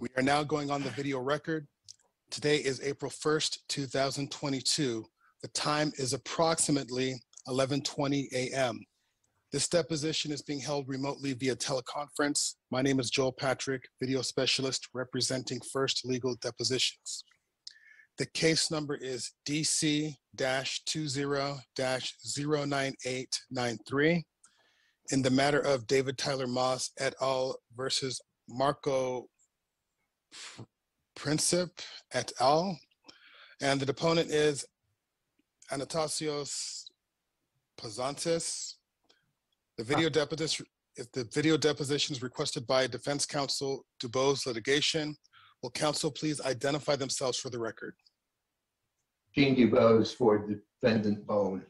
We are now going on the video record. Today is April 1st, 2022. The time is approximately 11:20 a.m. This deposition is being held remotely via teleconference. My name is Joel Patrick, video specialist representing First Legal Depositions. The case number is DC-20-09893 in the matter of David Tyler Moss et al. versus Marco Princip et al. And the deponent is Anastasios Pozantzis. The ah. video deposition, if the video deposition is requested by defense counsel Dubose litigation, will counsel please identify themselves for the record? Gene DuBose for defendant Bone.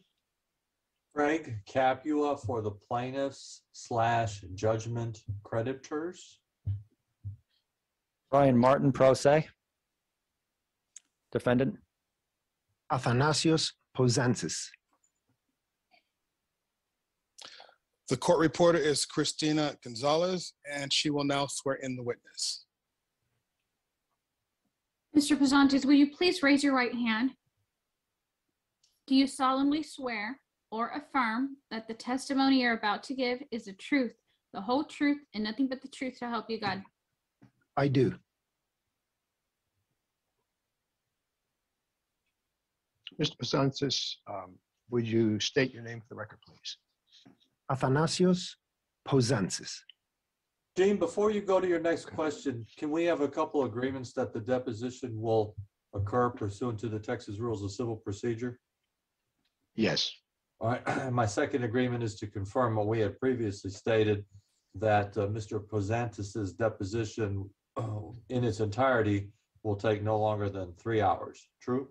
Frank Capua for the plaintiffs slash judgment creditors. Brian Martin, pro se. Defendant. Athanasios Pozantzis. The court reporter is Christina Gonzalez, and she will now swear in the witness. Mr. Pazantes, will you please raise your right hand? Do you solemnly swear or affirm that the testimony you're about to give is the truth, the whole truth, and nothing but the truth to help you God? I do. Mr. Pasantis, um, would you state your name for the record, please? Athanasios Pozantzis. Gene, before you go to your next question, can we have a couple of agreements that the deposition will occur pursuant to the Texas Rules of Civil Procedure? Yes. All right, my second agreement is to confirm what we had previously stated, that uh, Mr. Posantis's deposition in its entirety will take no longer than three hours. True?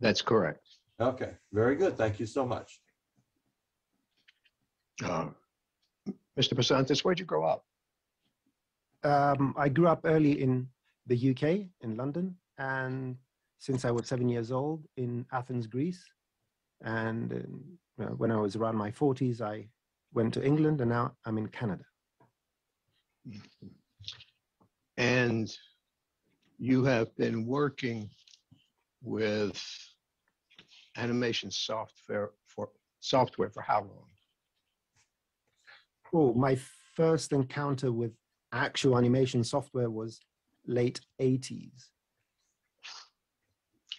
That's correct. Okay, very good. Thank you so much. Uh, Mr. Pasantis, where'd you grow up? Um, I grew up early in the UK, in London, and since I was seven years old in Athens, Greece. And you know, when I was around my 40s, I went to England, and now I'm in Canada. And you have been working with animation software for software for how long? Oh, my first encounter with actual animation software was late 80s.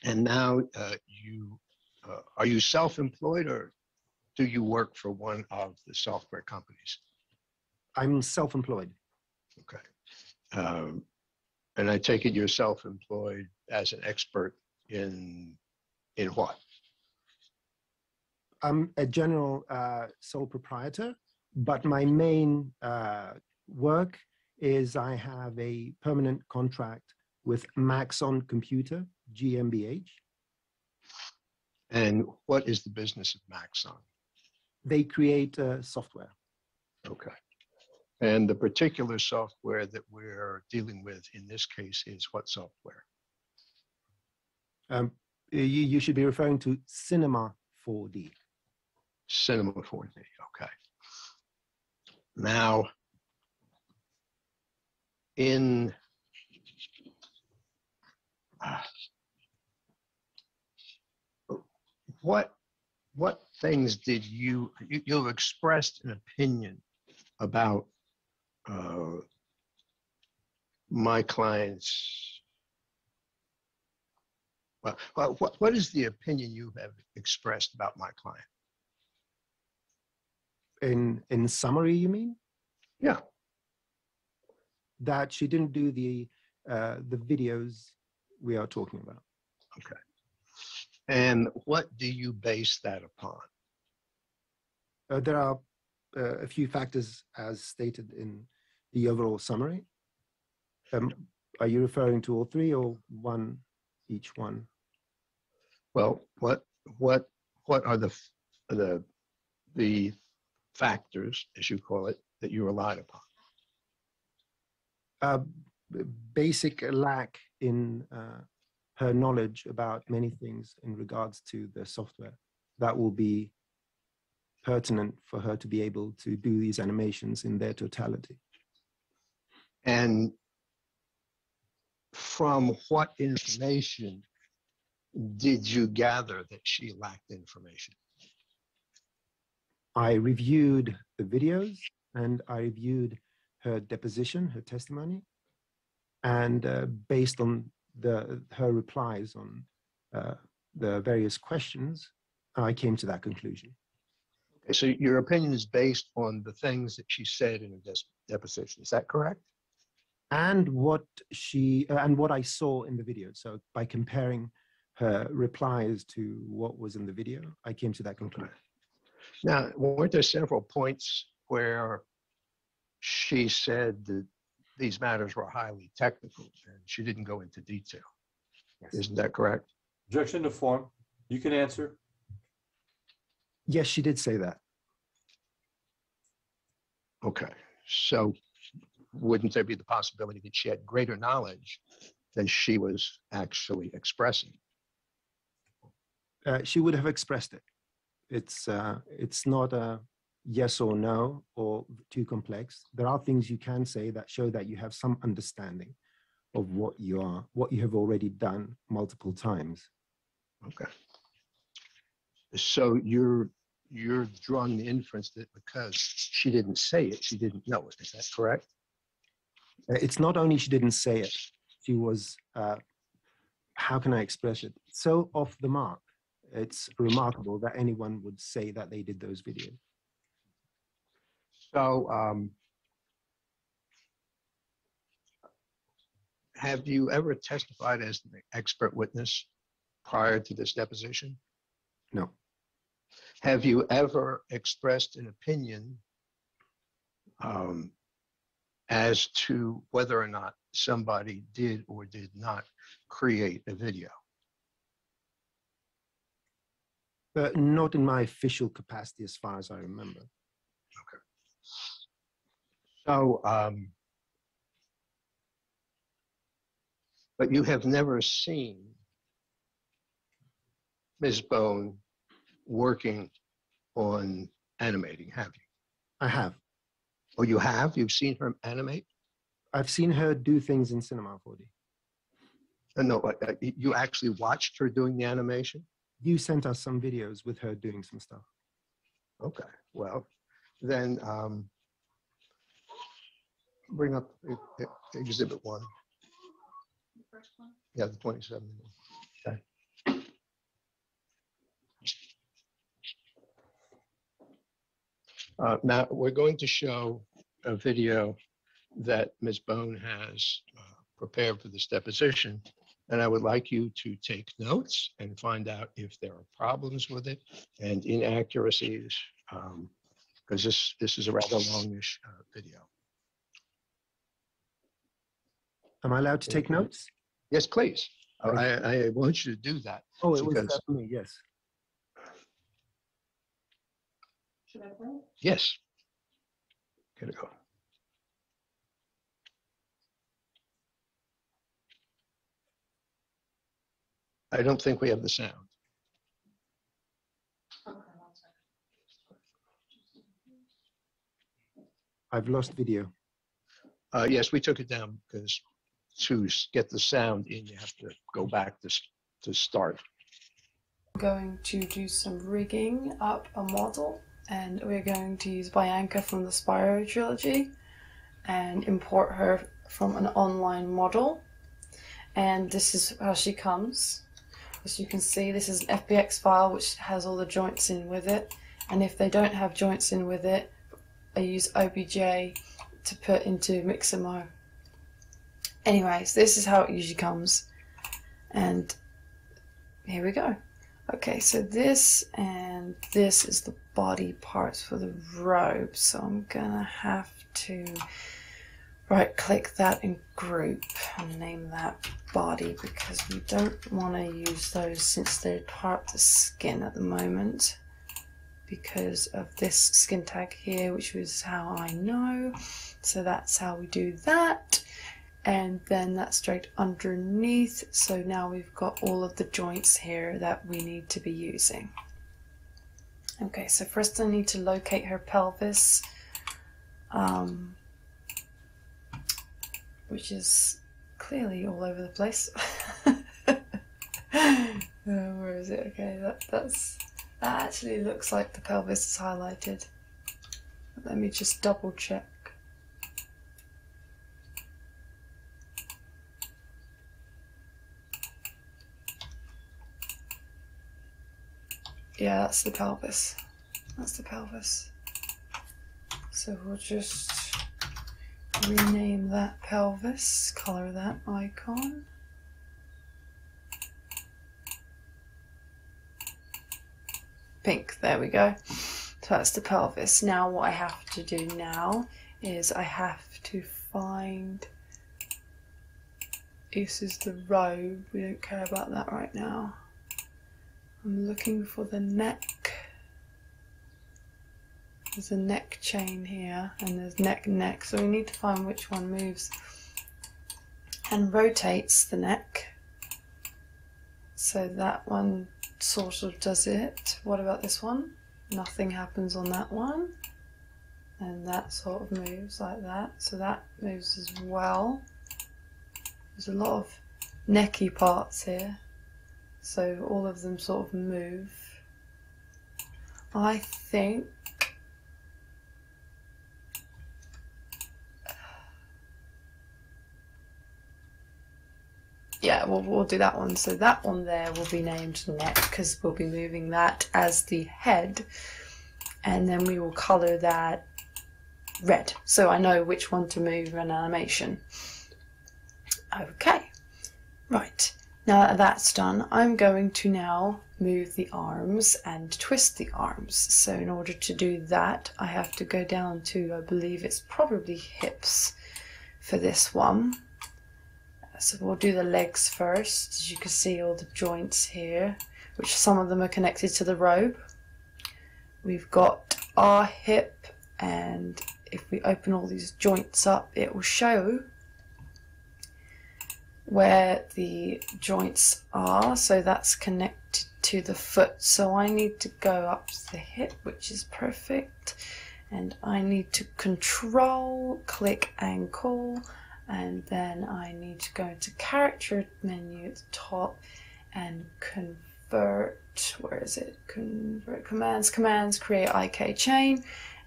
And now uh, you uh, are you self-employed or do you work for one of the software companies? I'm self-employed. Okay. Um, and I take it you're self-employed as an expert in in what? I'm a general uh, sole proprietor, but my main uh, work is I have a permanent contract with Maxon Computer GmbH. And what is the business of Maxon? They create uh, software. Okay. And the particular software that we're dealing with in this case is what software? Um, you, you should be referring to Cinema 4D. Cinema 4D. Okay. Now, in uh, what what things did you you you've expressed an opinion about uh, my clients well, what, what is the opinion you have expressed about my client In, in summary, you mean? yeah That she didn't do the, uh, the videos we are talking about. okay and what do you base that upon Uh, there are uh, a few factors as stated in the overall summary. Um, are you referring to all three or one, each one? Well, what what what are the the the factors, as you call it, that you relied upon? Uh, basic lack in uh, her knowledge about many things in regards to the software that will be pertinent for her to be able to do these animations in their totality. And from what information did you gather that she lacked information? I reviewed the videos and I reviewed her deposition, her testimony, and uh, based on the her replies on uh, the various questions, I came to that conclusion. Okay, so your opinion is based on the things that she said in her deposition. Is that correct? And what she uh, and what I saw in the video. So by comparing her replies to what was in the video, I came to that conclusion. Now, weren't there several points where she said that these matters were highly technical and she didn't go into detail? Isn't that correct? Objection to form. You can answer. Yes, she did say that. Okay, so wouldn't there be the possibility that she had greater knowledge than she was actually expressing? Uh, she would have expressed it. It's uh, it's not a yes or no or too complex. There are things you can say that show that you have some understanding of what you are, what you have already done multiple times. Okay. So you're, you're drawing the inference that because she didn't say it, she didn't know it. Is that correct? Uh, It's not only she didn't say it, she was, uh, how can I express it? So off the mark. It's remarkable that anyone would say that they did those videos. So, um, have you ever testified as an expert witness prior to this deposition? No, Have you ever expressed an opinion um, as to whether or not somebody did or did not create a video? but not in my official capacity as far as I remember. Okay. So, um, but you have never seen Ms. Bone working on animating, have you? I have. Oh, you have? You've seen her animate? I've seen her do things in Cinema 4D. Uh, No, uh, uh, you actually watched her doing the animation? You sent us some videos with her doing some stuff. Okay, well, then um, bring up e- e- exhibit one. Yeah, the 27. Uh, Now, we're going to show a video that Ms. Bone has uh, prepared for this deposition. And I would like you to take notes and find out if there are problems with it and inaccuracies. Because this, this is a rather longish uh, video. Am I allowed to take notes? Yes, please. I, I want you to do that. Oh, it was Because- me, yes. Yes. Get it going. I don't think we have the sound. I've lost video. Uh, yes, we took it down because to get the sound in, you have to go back to, to start. going to do some rigging up a model and we're going to use Bianca from the Spyro trilogy and import her from an online model. And this is how she comes. As you can see this is an FBX file which has all the joints in with it. And if they don't have joints in with it I use OBJ to put into Mixamo. Anyways this is how it usually comes. And here we go Okay, so this and this is the body parts for the robe. So I'm gonna have to right click that in group and name that body because we don't want to use those since they're part of the skin at the moment because of this skin tag here, which was how I know. So that's how we do that and then that's straight underneath so now we've got all of the joints here that we need to be using okay so first I need to locate her pelvis um, which is clearly all over the place. Uh, where is it? Okay, that that's that actually looks like the pelvis is highlighted. Let me just double check. Yeah, that's the pelvis. That's the pelvis. So we'll just rename that pelvis, color that icon. Pink, there we go. So that's the pelvis. Now what I have to do now is I have to find this is the robe. We don't care about that right now. I'm looking for the neck. There's a neck chain here and there's neck neck. So we need to find which one moves and rotates the neck. So that one sort of does it. What about this one? Nothing happens on that one. And that sort of moves like that. So that moves as well. There's a lot of necky parts here. So all of them sort of move. I think yeah, we'll, we'll do that one. So that one there will be named neck because we'll be moving that as the head. And then we will color that red. So I know which one to move in animation. Okay, right. Now that that's done, I'm going to now move the arms and twist the arms. So in order to do that, I have to go down to, I believe it's probably hips for this one. So we'll do the legs first. As you can see all the joints here, which some of them are connected to the robe. We've got our hip and if we open all these joints up, it will show where the joints are. So that's connected to the foot. So I need to go up to the hip, which is perfect. And I need to control, click ankle and then I need to go into character menu at the top and convert where is it convert commands commands create ik chain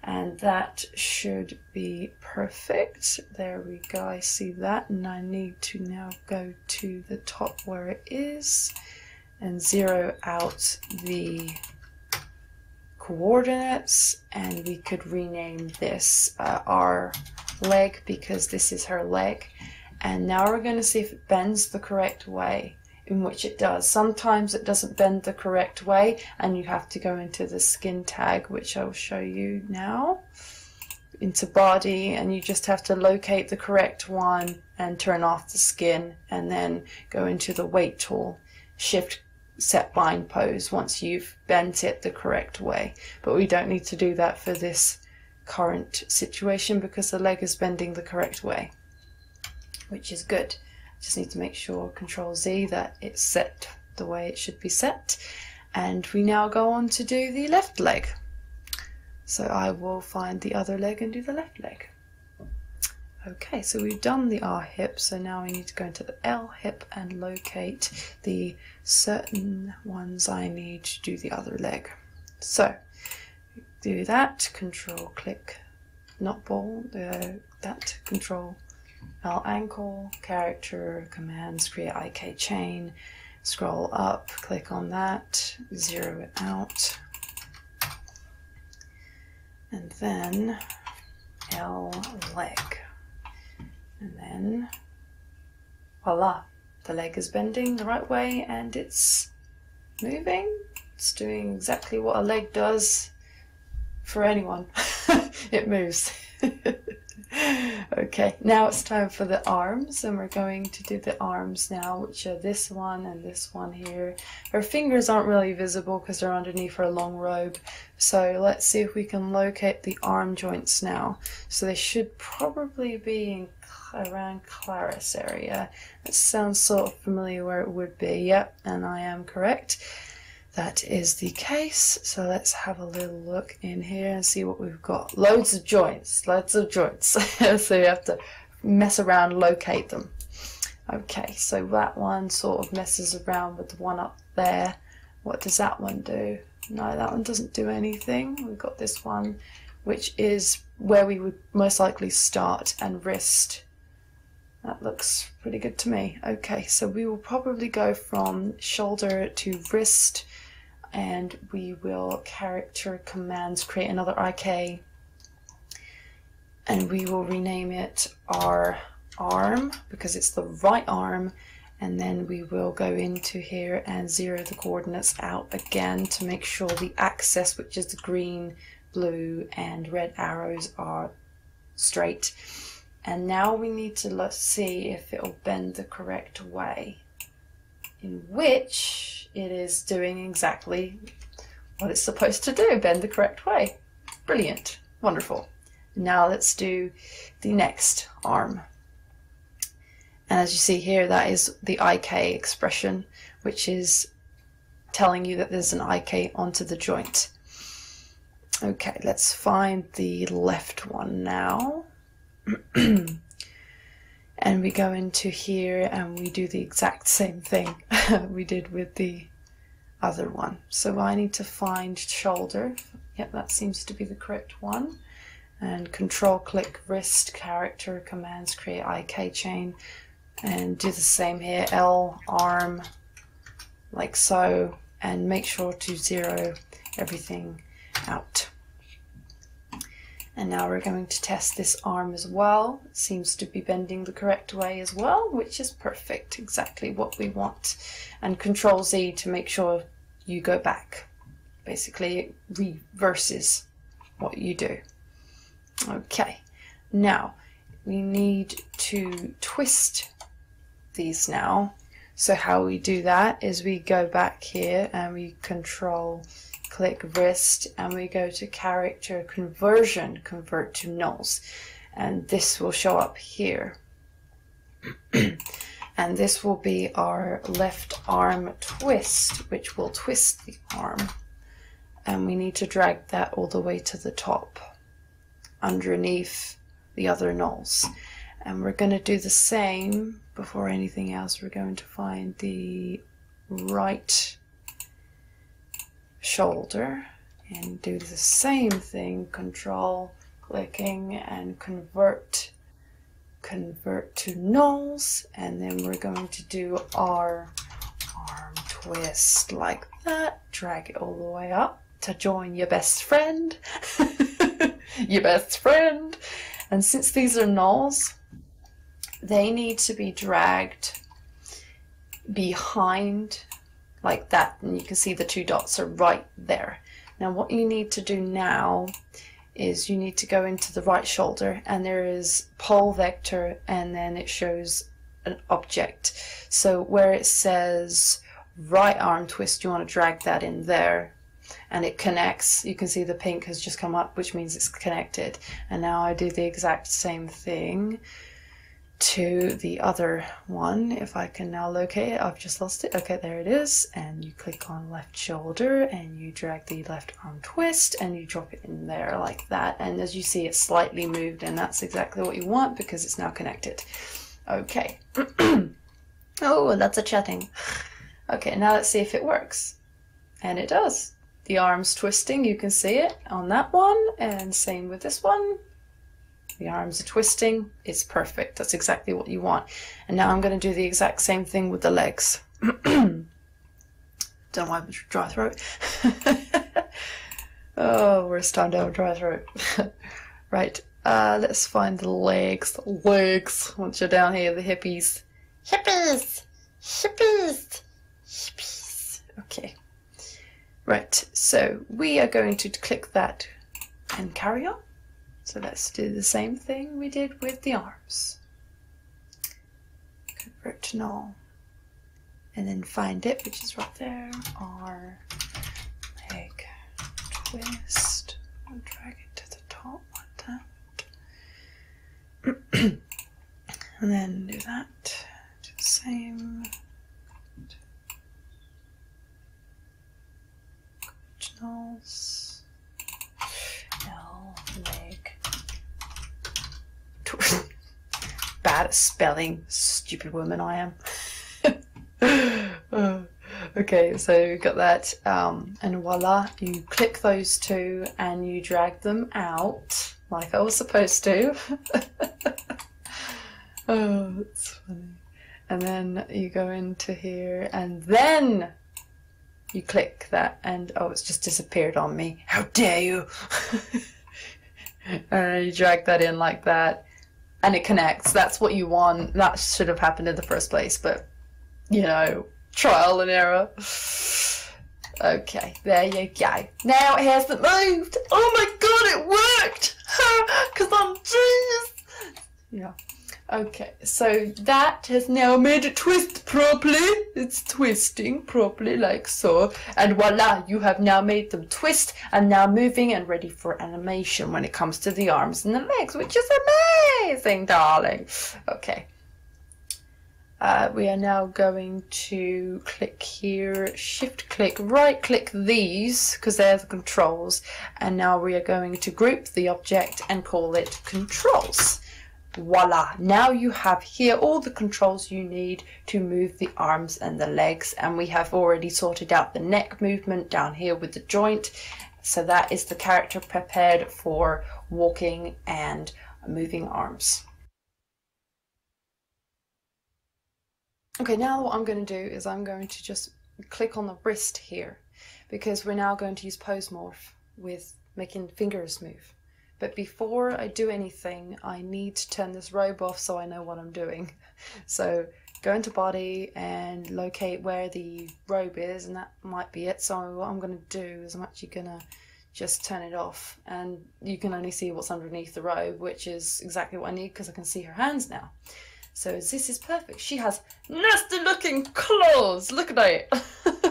and that should be perfect. There we go. I see that. And I need to now go to the top where it is and zero out the coordinates. And we could rename this uh, our leg because this is her leg. And now we're going to see if it bends the correct way, in which it does. Sometimes it doesn't bend the correct way, and you have to go into the skin tag, which I'll show you now, into body, and you just have to locate the correct one and turn off the skin, and then go into the weight tool, shift set bind pose once you've bent it the correct way. But we don't need to do that for this current situation because the leg is bending the correct way, which is good. Just need to make sure Control Z that it's set the way it should be set. And we now go on to do the left leg. So I will find the other leg and do the left leg. Okay, so we've done the R hip, so now we need to go into the L hip and locate the certain ones I need to do the other leg. So do that, control click, not ball, uh, that, control L ankle, character, commands, create IK chain, scroll up, click on that, zero it out, and then L leg, and then voila, the leg is bending the right way and it's moving. It's doing exactly what a leg does for anyone. it moves. okay, now it's time for the arms, and we're going to do the arms now, which are this one and this one here. Her fingers aren't really visible because they're underneath her long robe. So let's see if we can locate the arm joints now. So they should probably be in around Claris area. It sounds sort of familiar where it would be. Yep, and I am correct that is the case. So let's have a little look in here and see what we've got. Loads of joints, loads of joints. so you have to mess around, locate them. Okay, so that one sort of messes around with the one up there. What does that one do? No, that one doesn't do anything. We've got this one, which is where we would most likely start and wrist. That looks pretty good to me. Okay, so we will probably go from shoulder to wrist and we will character commands create another IK and we will rename it our arm because it's the right arm and then we will go into here and zero the coordinates out again to make sure the axis which is the green blue and red arrows are straight. And now we need to let's see if it'll bend the correct way in which it is doing exactly what it's supposed to do bend the correct way brilliant wonderful now let's do the next arm and as you see here, that is the IK expression, which is telling you that there's an IK onto the joint. Okay, let's find the left one now. and we go into here and we do the exact same thing we did with the other one. So I need to find shoulder. Yep, that seems to be the correct one. And control click wrist character commands create IK chain and do the same here L arm like so and make sure to zero everything out and now we're going to test this arm as well. It seems to be bending the correct way as well which is perfect. Exactly what we want. And control Z to make sure you go back. Basically it reverses what you do. Okay. Now we need to twist these now. So how we do that is we go back here and we control click wrist and we go to character conversion, convert to nulls. And this will show up here. and this will be our left arm twist, which will twist the arm. And we need to drag that all the way to the top underneath the other nulls. And we're going to do the same before anything else. We're going to find the right shoulder and do the same thing. Control, clicking and convert convert to nulls and then we're going to do our arm twist like that drag it all the way up to join your best friend your best friend and since these are nulls they need to be dragged behind like that and you can see the two dots are right there. Now what you need to do now is you need to go into the right shoulder and there is pole vector and then it shows an object. So where it says right arm twist you want to drag that in there and it connects. You can see the pink has just come up which means it's connected. And now I do the exact same thing to the other one. If I can now locate it I've just lost it. Okay there it is. And you click on left shoulder and you drag the left arm twist and you drop it in there like that. And as you see it's slightly moved and that's exactly what you want because it's now connected. Okay. Oh that's a chatting. Okay now let's see if it works. And it does. The arms twisting. You can see it on that one. And same with this one the arms are twisting. It's perfect. That's exactly what you want. And now I'm going to do the exact same thing with the legs. Don't wipe dry throat. oh, time to have a dry throat. right. Uh, let's find the legs. The legs. Once you're down here, the hippies. Hippies! Hippies! Hippies. Okay. Right. So we are going to click that and carry on. So let's do the same thing we did with the arms. Convert to null. And then find it, which is right there. R, leg, twist, and drag it to the top like that. and then do that. Do the same. Originals. L, leg, bad at spelling. Stupid woman I am. Uh, okay, so you got that, um, and voila, you click those two and you drag them out like I was supposed to. oh, that's funny. And then you go into here, and then you click that, and oh, it's just disappeared on me. How dare you! and you drag that in like that, and it connects. That's what you want. That should have happened in the first place, but you know, trial and error. Okay, there you go. Now it hasn't moved. Oh my god, it worked! Because I'm genius! Yeah. Okay, so that has now made it twist properly. It's twisting properly, like so. And voila, you have now made them twist and now moving and ready for animation when it comes to the arms and the legs, which is amazing, darling. Okay. Uh, we are now going to click here, shift click, right click these because they're the controls. And now we are going to group the object and call it controls. Voila! Now you have here all the controls you need to move the arms and the legs. And we have already sorted out the neck movement down here with the joint. So that is the character prepared for walking and moving arms. Okay, now what I'm going to do is I'm going to just click on the wrist here because we're now going to use pose morph with making fingers move. But before I do anything, I need to turn this robe off so I know what I'm doing. So go into body and locate where the robe is and that might be it. So what I'm going to do is I'm actually going to just turn it off and you can only see what's underneath the robe, which is exactly what I need because I can see her hands now. So this is perfect. She has nasty looking claws. Look at it.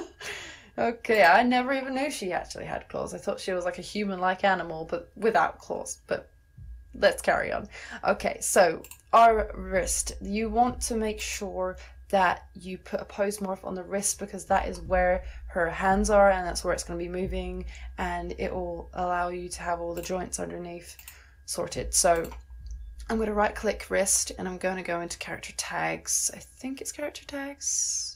okay, I never even knew she actually had claws. I thought she was like a human like animal, but without claws. But let's carry on. Okay, so our wrist. You want to make sure that you put a pose morph on the wrist because that is where her hands are and that's where it's going to be moving and it will allow you to have all the joints underneath sorted. So I'm going to right click wrist and I'm going to go into character tags. I think it's character tags.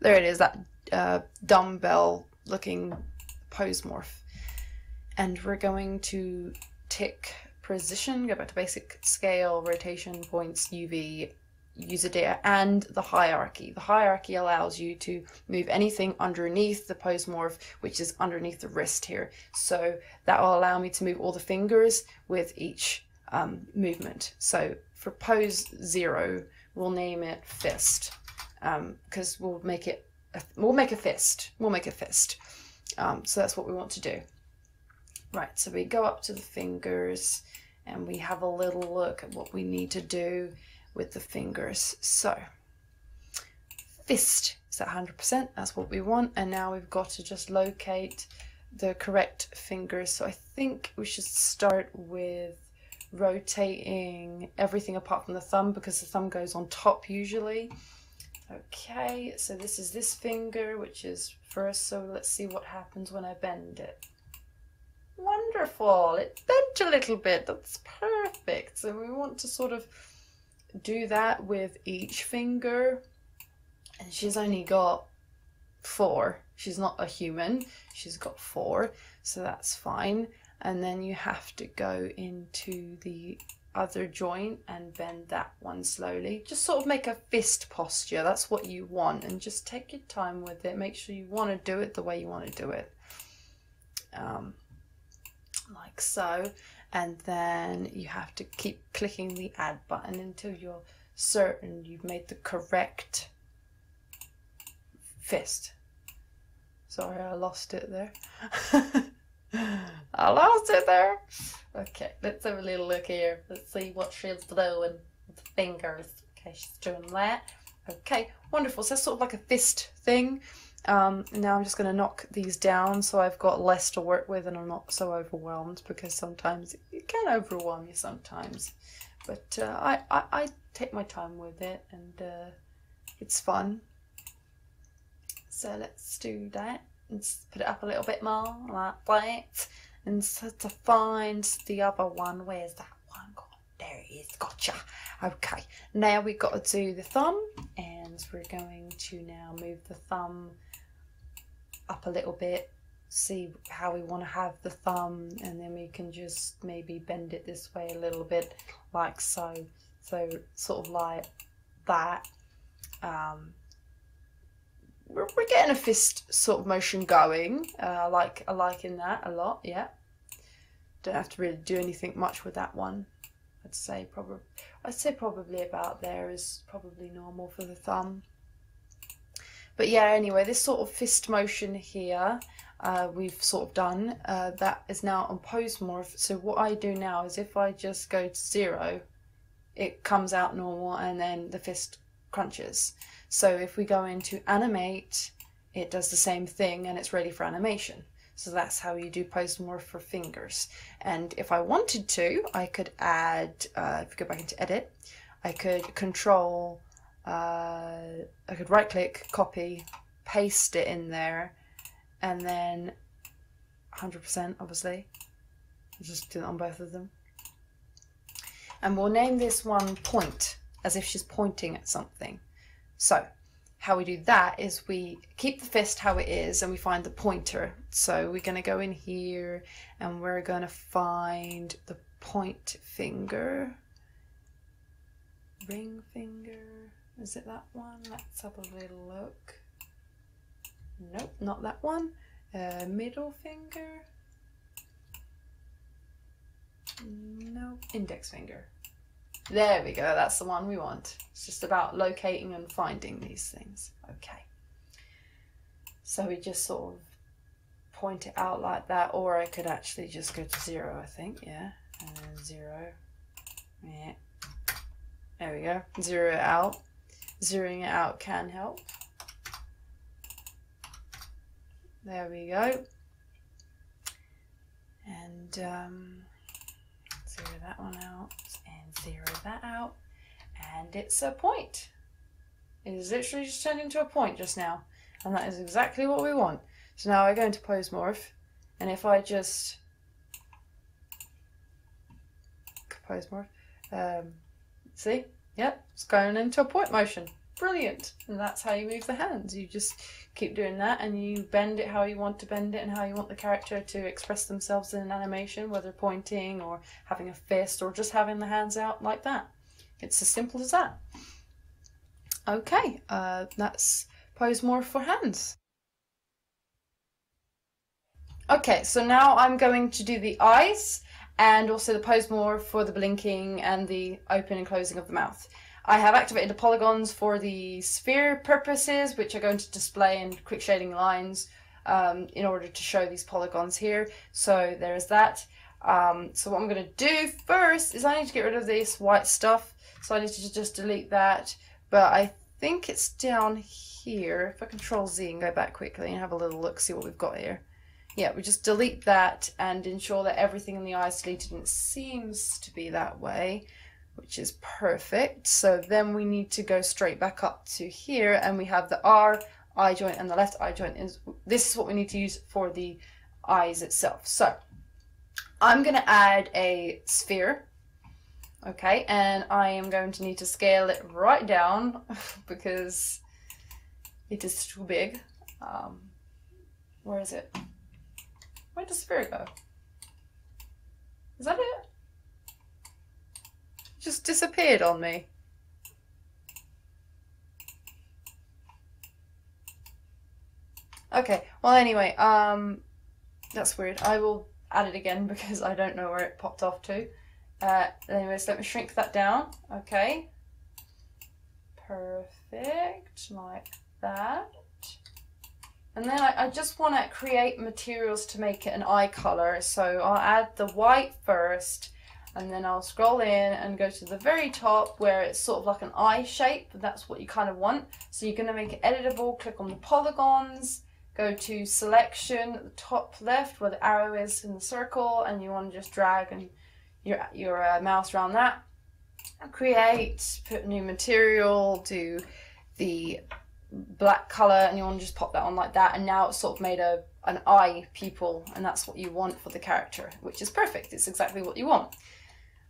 There it is, that uh, dumbbell looking pose morph. And we're going to tick position, go back to basic scale, rotation, points, UV, user data, and the hierarchy. The hierarchy allows you to move anything underneath the pose morph, which is underneath the wrist here. So that will allow me to move all the fingers with each um, movement. So for pose zero, we'll name it fist because um, we'll make it a, we'll make a fist. We'll make a fist. Um, so that's what we want to do. Right. So we go up to the fingers and we have a little look at what we need to do with the fingers. So fist is at 100%. That's what we want. And now we've got to just locate the correct fingers. So I think we should start with rotating everything apart from the thumb because the thumb goes on top usually. Okay, so this is this finger, which is first, so let's see what happens when I bend it. Wonderful, it bent a little bit, that's perfect. So we want to sort of do that with each finger. And she's only got four. She's not a human, she's got four, so that's fine and then you have to go into the other joint and bend that one slowly. Just sort of make a fist posture. That's what you want and just take your time with it. Make sure you want to do it the way you want to do it. Um, like so. And then you have to keep clicking the add button until you're certain you've made the correct fist. Sorry, I lost it there. I lost it there. Okay, let's have a little look here. Let's see what she's doing with the fingers. Okay, she's doing that. Okay, wonderful. So that's sort of like a fist thing. Um, now I'm just going to knock these down so I've got less to work with and I'm not so overwhelmed because sometimes it can overwhelm you sometimes. But uh, I, I, I, take my time with it and uh, it's fun. So let's do that and put it up a little bit more like that and so to find the other one where's that one gone There it is. Gotcha. Okay. Now we've got to do the thumb, and we're going to now move the thumb up a little bit. See how we want to have the thumb, and then we can just maybe bend it this way a little bit, like so. So sort of like that. Um, we're, we're getting a fist sort of motion going. Uh, I like I like in that a lot. Yeah. Don't have to really do anything much with that one. I'd say probably I'd say probably about there is probably normal for the thumb. But yeah, anyway, this sort of fist motion here uh, we've sort of done uh, that is now on pose morph. So what I do now is if I just go to zero, it comes out normal and then the fist crunches. So if we go into animate, it does the same thing and it's ready for animation. So that's how you do pose morph for fingers. And if I wanted to, I could add, uh, if we go back into edit, I could control, uh, I could right click, copy, paste it in there, and then 100% obviously. Just do that on both of them. And we'll name this one point, as if she's pointing at something. So how we do that is we keep the fist how it is and we find the pointer. So we're going to go in here and we're going to find the point finger. Ring finger. Is it that one? Let's have a little look. Nope, not that one. Uh, middle finger. No, index finger. There we go, that's the one we want. It's just about locating and finding these things. Okay. So we just sort of point it out like that, or I could actually just go to zero, I think, yeah. Then zero. Yeah. There we go. Zero it out. Zeroing it out can help. There we go. And um, zero that one out zero that out. And it's a point. It is literally just turned into a point just now. And that is exactly what we want. So now I go into pose morph. And if I just pose morph, um, see? Yep, it's going into a point motion. Brilliant. And that's how you move the hands. You just keep doing that and you bend it how you want to bend it and how you want the character to express themselves in an animation, whether pointing or having a fist or just having the hands out like that. It's as simple as that. Okay, uh, that's pose morph for hands. Okay, so now I'm going to do the eyes and also the pose morph for the blinking and the open and closing of the mouth. I have activated the polygons for the sphere purposes, which are going to display in quick shading lines um, in order to show these polygons here. So there's that. Um, so what I'm going to do first is I need to get rid of this white stuff. So I need to just delete that. But I think it's down here. If I control Z and go back quickly and have a little look, see what we've got here. Yeah, we just delete that and ensure that everything in the eye is deleted and it seems to be that way which is perfect. So then we need to go straight back up to here and we have the R eye joint and the left eye joint. Is This is what we need to use for the eyes itself. So I'm going to add a sphere. Okay, and I am going to need to scale it right down because it is too big. Um, where is it? Where does the sphere go? Is that it? Just disappeared on me. Okay, well anyway, um, that's weird. I will add it again because I don't know where it popped off to. Uh, anyways, let me shrink that down. Okay. Perfect, like that. And then I, I just want to create materials to make it an eye color. So I'll add the white first and then I'll scroll in and go to the very top where it's sort of like an eye shape. That's what you kind of want. So you're going to make it editable click on the polygons go to selection at the top left where the arrow is in the circle and you want to just drag and your, your uh, mouse around that. Create put new material do the black color and you want to just pop that on like that. And now it's sort of made a an eye pupil and that's what you want for the character which is perfect. It's exactly what you want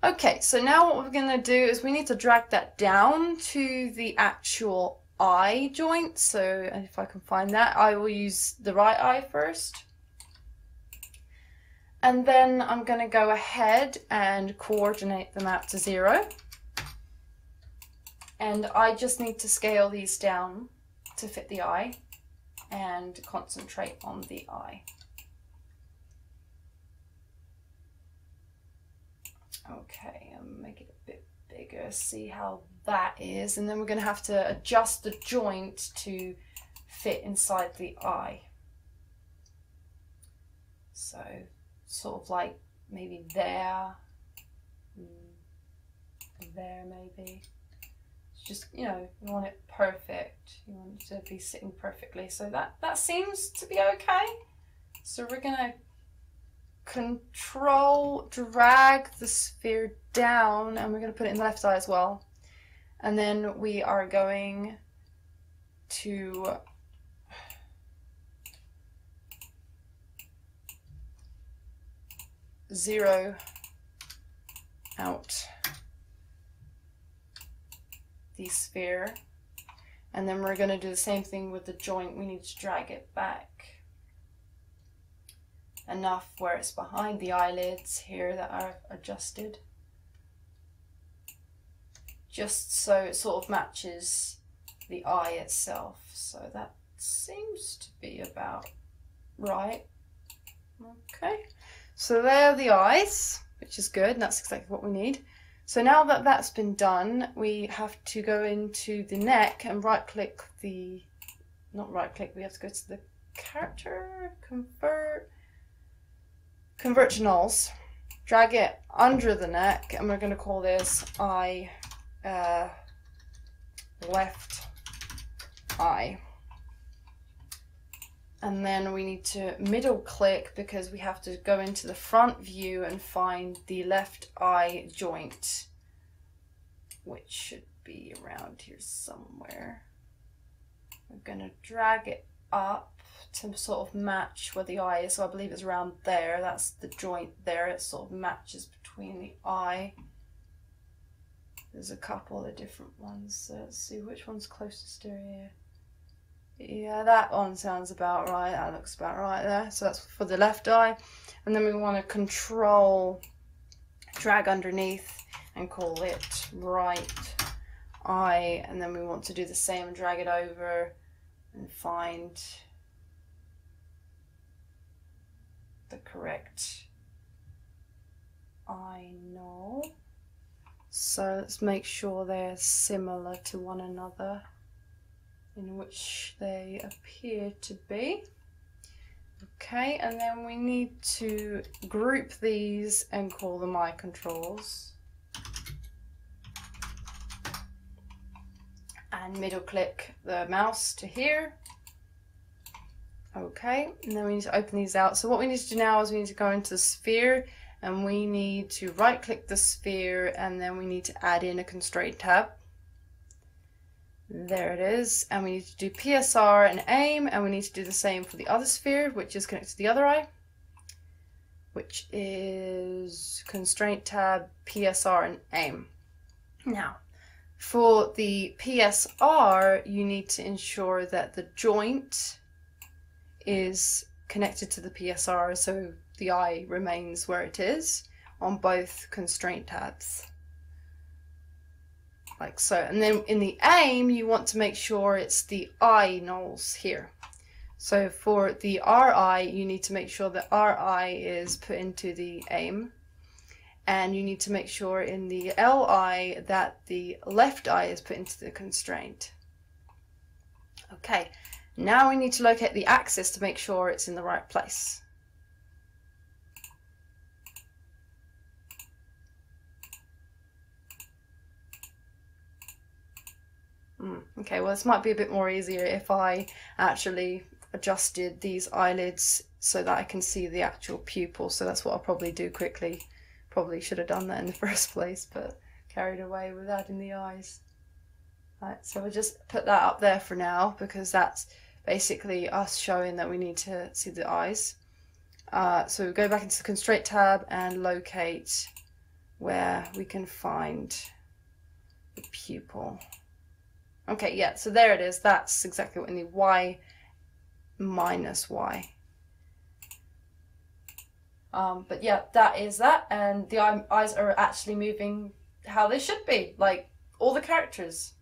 Okay, so now what we're going to do is we need to drag that down to the actual eye joint. So if I can find that, I will use the right eye first. And then I'm going to go ahead and coordinate them out to zero. And I just need to scale these down to fit the eye and concentrate on the eye. Okay, I'll make it a bit bigger, see how that is. And then we're to have to adjust the joint to fit inside the eye. So, sort of like maybe there, mm, there maybe. It's just, you know, you want it perfect. You want it to be sitting perfectly. So that, that seems to be okay. So we're to control, drag the sphere down, and we're going to put it in the left eye as well. And then we are going to zero out the sphere. And then we're going to do the same thing with the joint. We need to drag it back enough where it's behind the eyelids here that are adjusted. Just so it sort of matches the eye itself. So that seems to be about right. Okay, so there are the eyes, which is good. And that's exactly what we need. So now that that's been done, we have to go into the neck and right click the, not right click, we have to go to the character, convert, convert to nulls, drag it under the neck, and we're going to call this eye uh, left eye. And then we need to middle click because we have to go into the front view and find the left eye joint, which should be around here somewhere. We're going to drag it up to sort of match where the eye is. So I believe it's around there. That's the joint there. It sort of matches between the eye. There's a couple of different ones. So let's see which one's closest to here. Yeah, that one sounds about right. That looks about right there. So that's for the left eye. And then we want to control, drag underneath and call it right eye. And then we want to do the same drag it over and find the correct I know. So let's make sure they're similar to one another in which they appear to be. Okay, and then we need to group these and call them eye controls. And middle click the mouse to here. Okay, and then we need to open these out. So what we need to do now is we need to go into the sphere and we need to right click the sphere and then we need to add in a constraint tab. There it is. And we need to do PSR and aim and we need to do the same for the other sphere which is connected to the other eye which is constraint tab, PSR and aim. Now for the PSR you need to ensure that the joint is connected to the PSR so the eye remains where it is on both constraint tabs. Like so. And then in the aim you want to make sure it's the eye nulls here. So for the RI you need to make sure that RI is put into the aim. And you need to make sure in the LI that the left eye is put into the constraint. Okay now we need to locate the axis to make sure it's in the right place. Mm, okay, well this might be a bit more easier if I actually adjusted these eyelids so that I can see the actual pupil. So that's what I'll probably do quickly. Probably should have done that in the first place, but carried away with adding the eyes. Right, so we'll just put that up there for now because that's basically us showing that we need to see the eyes. Uh, so we go back into the constraint tab and locate where we can find the pupil. Okay, yeah, so there it is. That's exactly what we need. Y minus Y. Um, but yeah, that is that. And the eye- eyes are actually moving how they should be, like all the characters.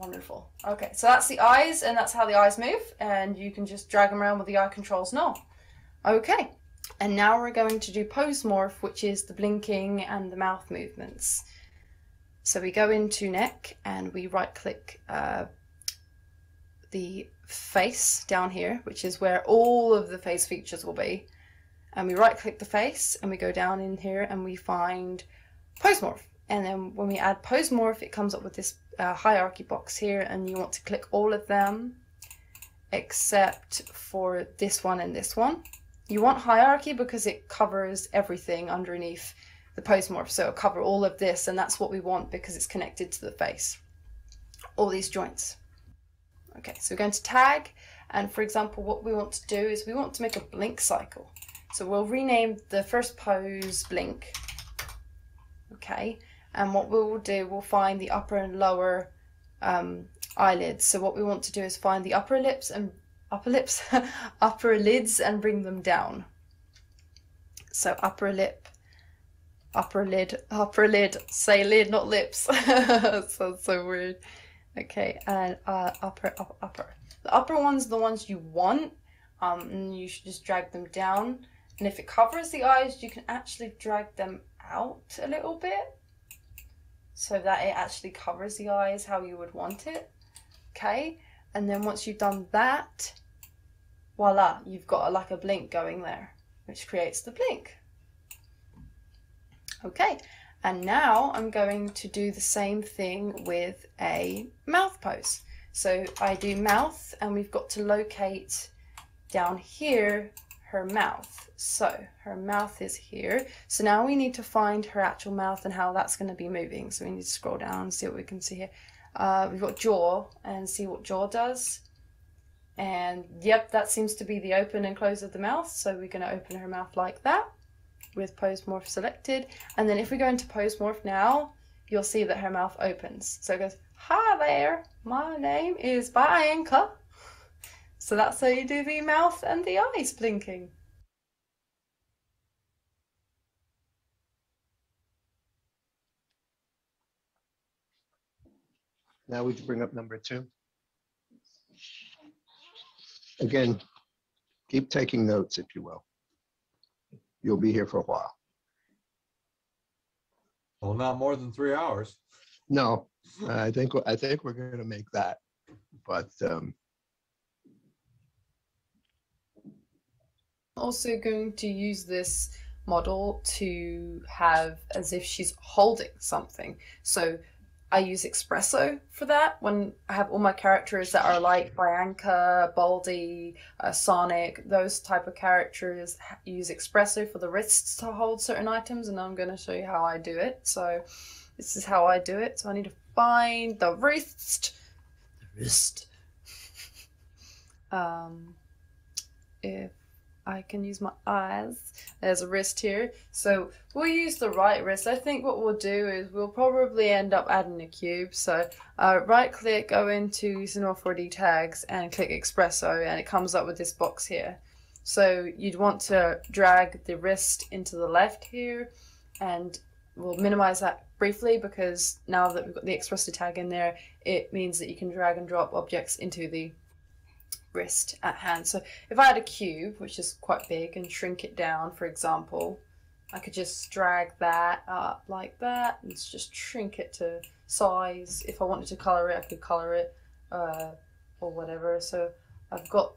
Wonderful. Okay, so that's the eyes, and that's how the eyes move. And you can just drag them around with the eye controls now. Okay, and now we're going to do pose morph, which is the blinking and the mouth movements. So we go into neck and we right click uh, the face down here, which is where all of the face features will be. And we right click the face and we go down in here and we find pose morph. And then when we add pose morph, it comes up with this hierarchy box here, and you want to click all of them except for this one and this one. You want hierarchy because it covers everything underneath the pose morph, so it'll cover all of this, and that's what we want because it's connected to the face. All these joints. Okay, so we're going to tag, and for example, what we want to do is we want to make a blink cycle. So we'll rename the first pose blink. Okay, and what we will do, we'll find the upper and lower um, eyelids. So what we want to do is find the upper lips and upper lips, upper lids, and bring them down. So upper lip, upper lid, upper lid. Say lid, not lips. Sounds so weird. Okay, and uh, upper, upper, upper. The upper ones the ones you want, um, and you should just drag them down. And if it covers the eyes, you can actually drag them out a little bit so that it actually covers the eyes how you would want it. Okay, and then once you've done that, voila, you've got a, like a blink going there, which creates the blink. Okay, and now I'm going to do the same thing with a mouth pose. So I do mouth, and we've got to locate down here her mouth. So her mouth is here. So now we need to find her actual mouth and how that's going to be moving. So we need to scroll down and see what we can see here. Uh, we've got jaw and see what jaw does. And yep, that seems to be the open and close of the mouth. So we're going to open her mouth like that with pose morph selected. And then if we go into pose morph now, you'll see that her mouth opens. So it goes, hi there, my name is Bianca. So that's how you do the mouth and the eyes blinking. Now would you bring up number two? Again, keep taking notes if you will. You'll be here for a while. Well, not more than three hours. No, I think, I think we're gonna make that, but, um, Also going to use this model to have as if she's holding something. So I use Espresso for that when I have all my characters that are like Bianca, Baldi, uh, Sonic, those type of characters use Espresso for the wrists to hold certain items, and I'm going to show you how I do it. So this is how I do it. So I need to find the wrist, the wrist. um, if I can use my eyes. There's a wrist here. So we'll use the right wrist. I think what we'll do is we'll probably end up adding a cube. So uh, right click, go into Cinema 4D tags and click Espresso and it comes up with this box here. So you'd want to drag the wrist into the left here and we'll minimize that briefly because now that we've got the Espresso tag in there, it means that you can drag and drop objects into the wrist at hand. So if I had a cube, which is quite big, and shrink it down, for example, I could just drag that up like that and just shrink it to size. If I wanted to color it, I could color it uh, or whatever. So I've got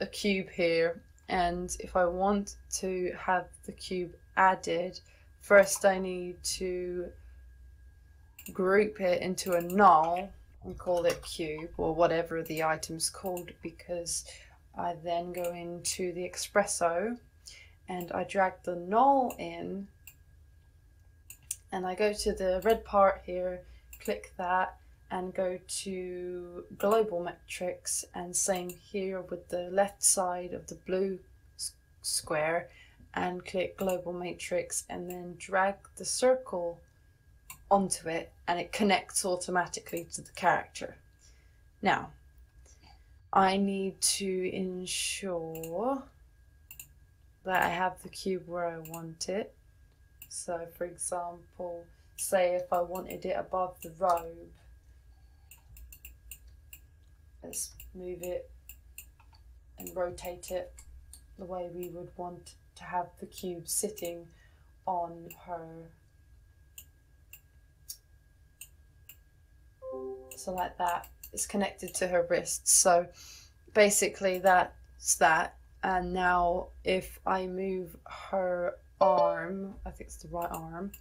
a cube here, and if I want to have the cube added, first I need to group it into a null and call it cube or whatever the item's called because I then go into the espresso and I drag the null in and I go to the red part here, click that and go to global matrix and same here with the left side of the blue square and click global matrix and then drag the circle onto it and it connects automatically to the character. Now, I need to ensure that I have the cube where I want it. So for example, say if I wanted it above the robe, let's move it and rotate it the way we would want to have the cube sitting on her. So like that, it's connected to her wrist. So basically that's that. And now if I move her arm, I think it's the right arm,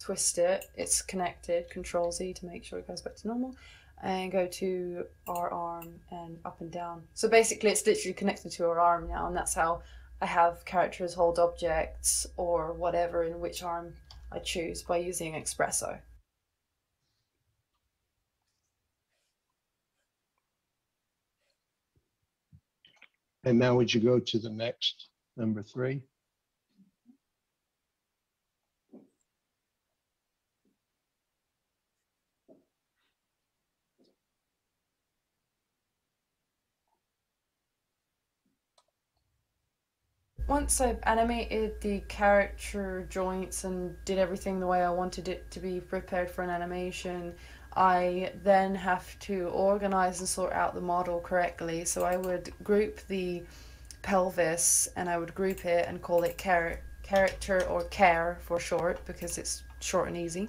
twist it, it's connected, control Z to make sure it goes back to normal and go to our arm and up and down. So basically it's literally connected to her arm now and that's how I have characters hold objects or whatever in which arm I choose by using Espresso. And now would you go to the next, number three? Once I've animated the character joints and did everything the way I wanted it to be prepared for an animation, I then have to organize and sort out the model correctly. So I would group the pelvis and I would group it and call it char- character or care for short because it's short and easy.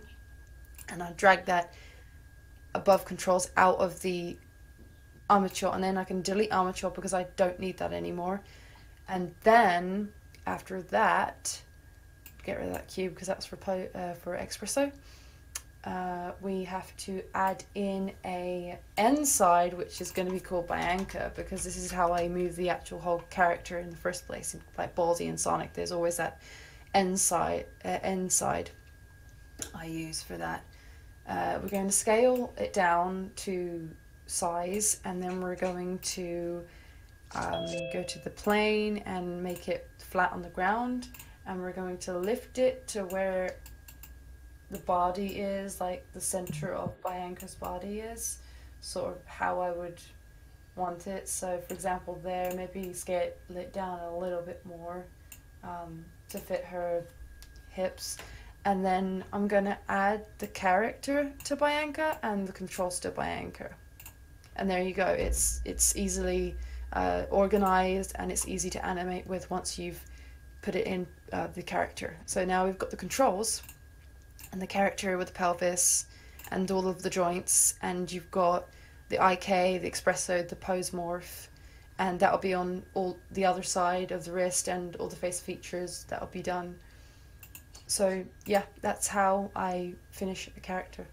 And I drag that above controls out of the armature and then I can delete armature because I don't need that anymore. And then after that, get rid of that cube because that's for uh, for espresso. Uh, we have to add in a end side which is going to be called by anchor, because this is how I move the actual whole character in the first place. Like Baldi and Sonic, there's always that end side, uh, end side I use for that. Uh, we're going to scale it down to size and then we're going to um, go to the plane and make it flat on the ground and we're going to lift it to where the body is like the center of Bianca's body is sort of how I would want it. So for example there maybe scale it down a little bit more um, to fit her hips. And then I'm gonna add the character to Bianca and the controls to Bianca. And there you go. It's it's easily uh, organized and it's easy to animate with once you've put it in uh, the character. So now we've got the controls and the character with the pelvis and all of the joints and you've got the IK, the Espresso, the pose morph and that'll be on all the other side of the wrist and all the face features that'll be done. So yeah, that's how I finish a character.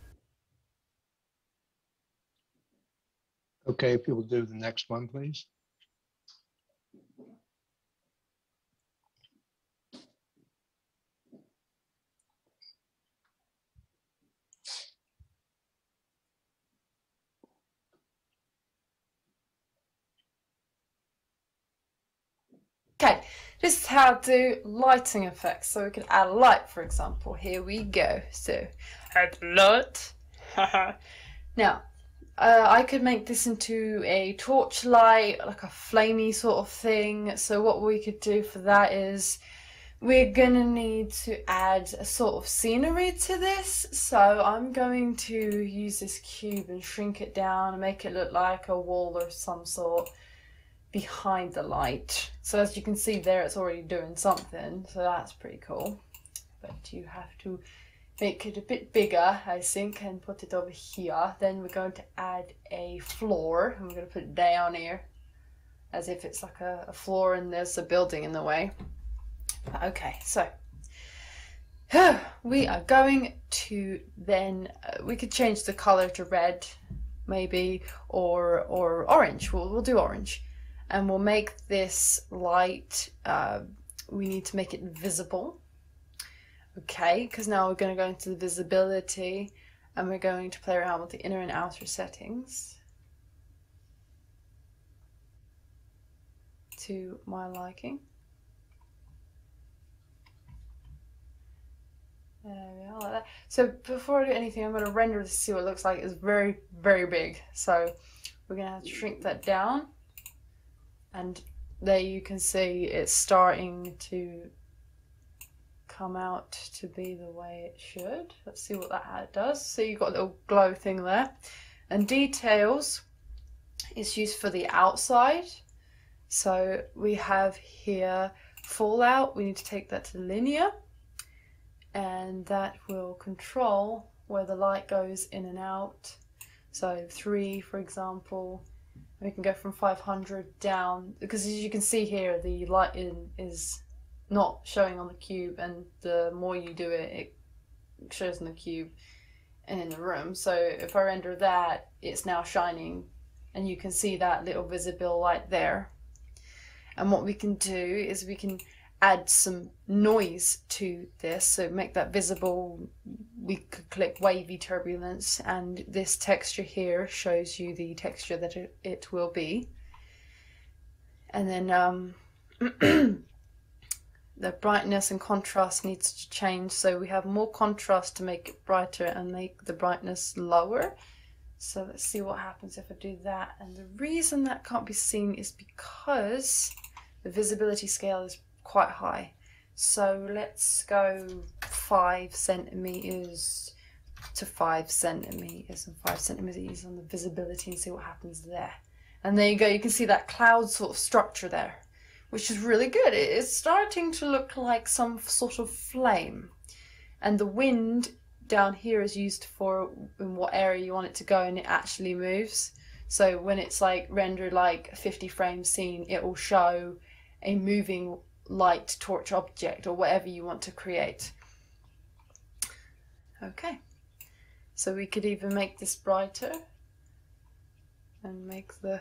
Okay, if you will do the next one, please. Okay, this is how to do lighting effects. So we can add light, for example. Here we go. So add light. now, uh, I could make this into a torchlight, like a flamey sort of thing. So what we could do for that is we're gonna need to add a sort of scenery to this. So I'm going to use this cube and shrink it down and make it look like a wall or some sort behind the light. So as you can see there, it's already doing something. So that's pretty cool. But you have to make it a bit bigger, I think, and put it over here. Then we're going to add a floor. I'm going to put it down here as if it's like a, a floor and there's a building in the way. Okay, so we are going to then, uh, we could change the color to red maybe or or orange. We'll, we'll do orange and we'll make this light, uh, we need to make it visible. Okay, because now we're going to go into the visibility and we're going to play around with the inner and outer settings. to my liking. Like so before I do anything, I'm going to render this to see what it looks like. It's very, very big. So we're going to have to shrink that down. And there you can see it's starting to come out to be the way it should. Let's see what that does. So you've got a little glow thing there. And details is used for the outside. So we have here falloff. We need to take that to linear. And that will control where the light goes in and out. So three, for example, we can go from 500 down because as you can see here, the light in is not showing on the cube, and the more you do it, it shows in the cube and in the room. So if I render that, it's now shining, and you can see that little visible light there. And what we can do is we can add some noise to this, so make that visible. We could click wavy turbulence, and this texture here shows you the texture that it, will be. And then um, the brightness and contrast needs to change so we have more contrast to make it brighter and make the brightness lower so let's see what happens if I do that and the reason that can't be seen is because the visibility scale is quite high so let's go five centimeters to five centimeters and five centimeters on the visibility and see what happens there and there you go you can see that cloud sort of structure there which is really good. It is starting to look like some sort of flame. And the wind down here is used for in what area you want it to go and it actually moves. So when it's like rendered like a 50 frame scene, it will show a moving light torch object or whatever you want to create. Okay, so we could even make this brighter and make the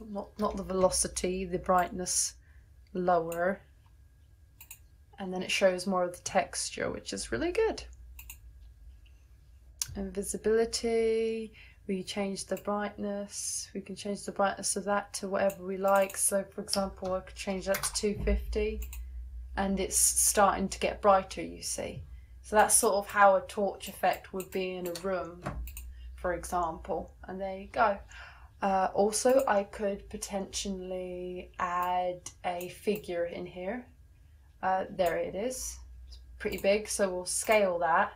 not not the velocity, the brightness lower. And then it shows more of the texture, which is really good. And visibility, we change the brightness. We can change the brightness of that to whatever we like. So for example, I could change that to 250 and it's starting to get brighter, you see. So that's sort of how a torch effect would be in a room, for example. And there you go. Uh, also, I could potentially add a figure in here. Uh, there it is. It's pretty big, so we'll scale that.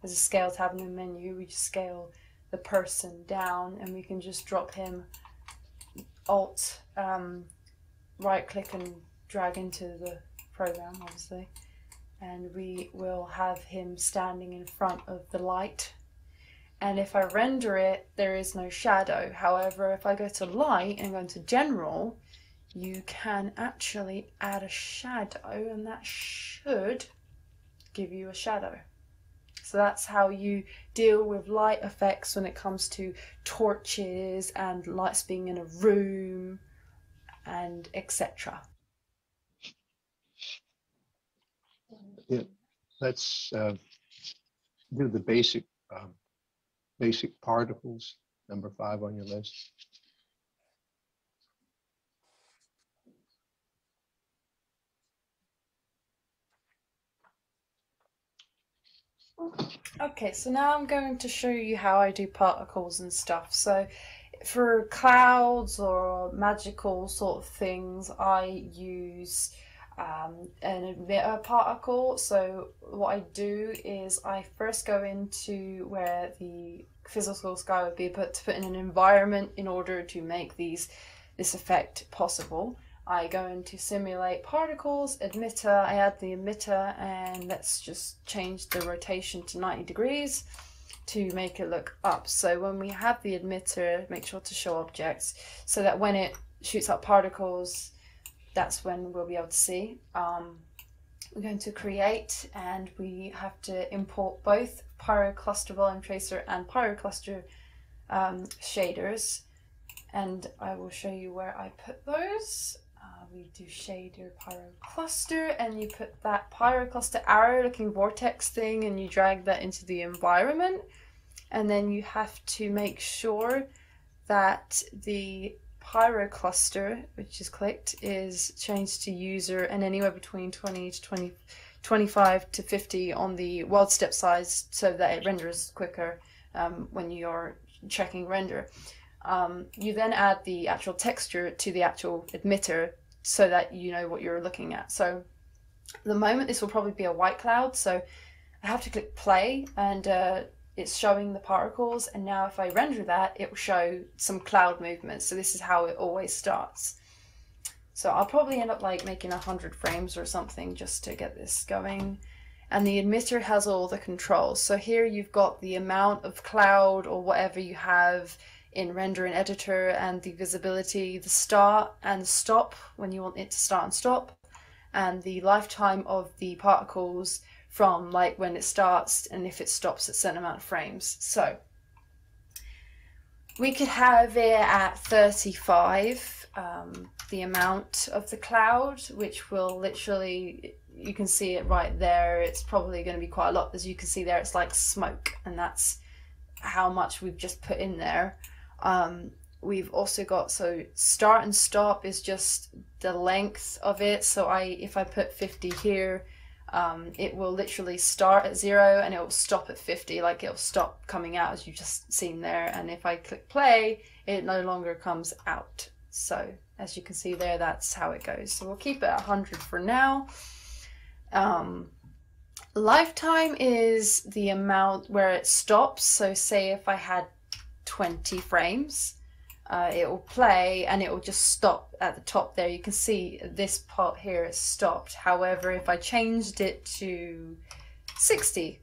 There's a scale tab in the menu. We just scale the person down and we can just drop him alt um, right click and drag into the program obviously and we will have him standing in front of the light and if I render it, there is no shadow. However, if I go to light and go into general, you can actually add a shadow and that should give you a shadow. So that's how you deal with light effects when it comes to torches and lights being in a room and etc. Yeah, let's uh, do the basic um, basic particles, number five on your list. Okay, so now I'm going to show you how I do particles and stuff. So for clouds or magical sort of things, I use um, an emitter particle. So what I do is I first go into where the physical sky would be, but to put in an environment in order to make these this effect possible. I go into simulate particles, emitter, I add the emitter and let's just change the rotation to 90 degrees to make it look up. So when we have the emitter, make sure to show objects so that when it shoots up particles, that's when we'll be able to see. Um, we're going to create and we have to import both pyrocluster volume tracer and pyrocluster um, shaders and I will show you where I put those. We do shader pyrocluster and you put that pyro cluster arrow looking vortex thing and you drag that into the environment and then you have to make sure that the pyro cluster which is clicked is changed to user and anywhere between 20 to 20 25 to 50 on the world step size so that it renders quicker um, when you're checking render. Um, you then add the actual texture to the actual emitter so that you know what you're looking at. So the moment this will probably be a white cloud. So I have to click play and uh, it's showing the particles. And now if I render that, it will show some cloud movement. So this is how it always starts. So I'll probably end up like making a hundred frames or something just to get this going. And the emitter has all the controls. So here you've got the amount of cloud or whatever you have in render and editor and the visibility, the start and stop when you want it to start and stop, and the lifetime of the particles from like when it starts and if it stops at certain amount of frames. So we could have it at 35, um, the amount of the cloud, which will literally, you can see it right there. It's probably going to be quite a lot. As you can see there, it's like smoke, and that's how much we've just put in there. Um, we've also got so start and stop is just the length of it. So I if I put 50 here, um, it will literally start at zero and it will stop at 50 like it'll stop coming out as you've just seen there. And if I click play it no longer comes out. So as you can see there that's how it goes. So we'll keep it at 100 for now. Um, lifetime is the amount where it stops. So say if I had 20 frames uh, it will play and it will just stop at the top there. You can see this part here is stopped. However, if I changed it to 60,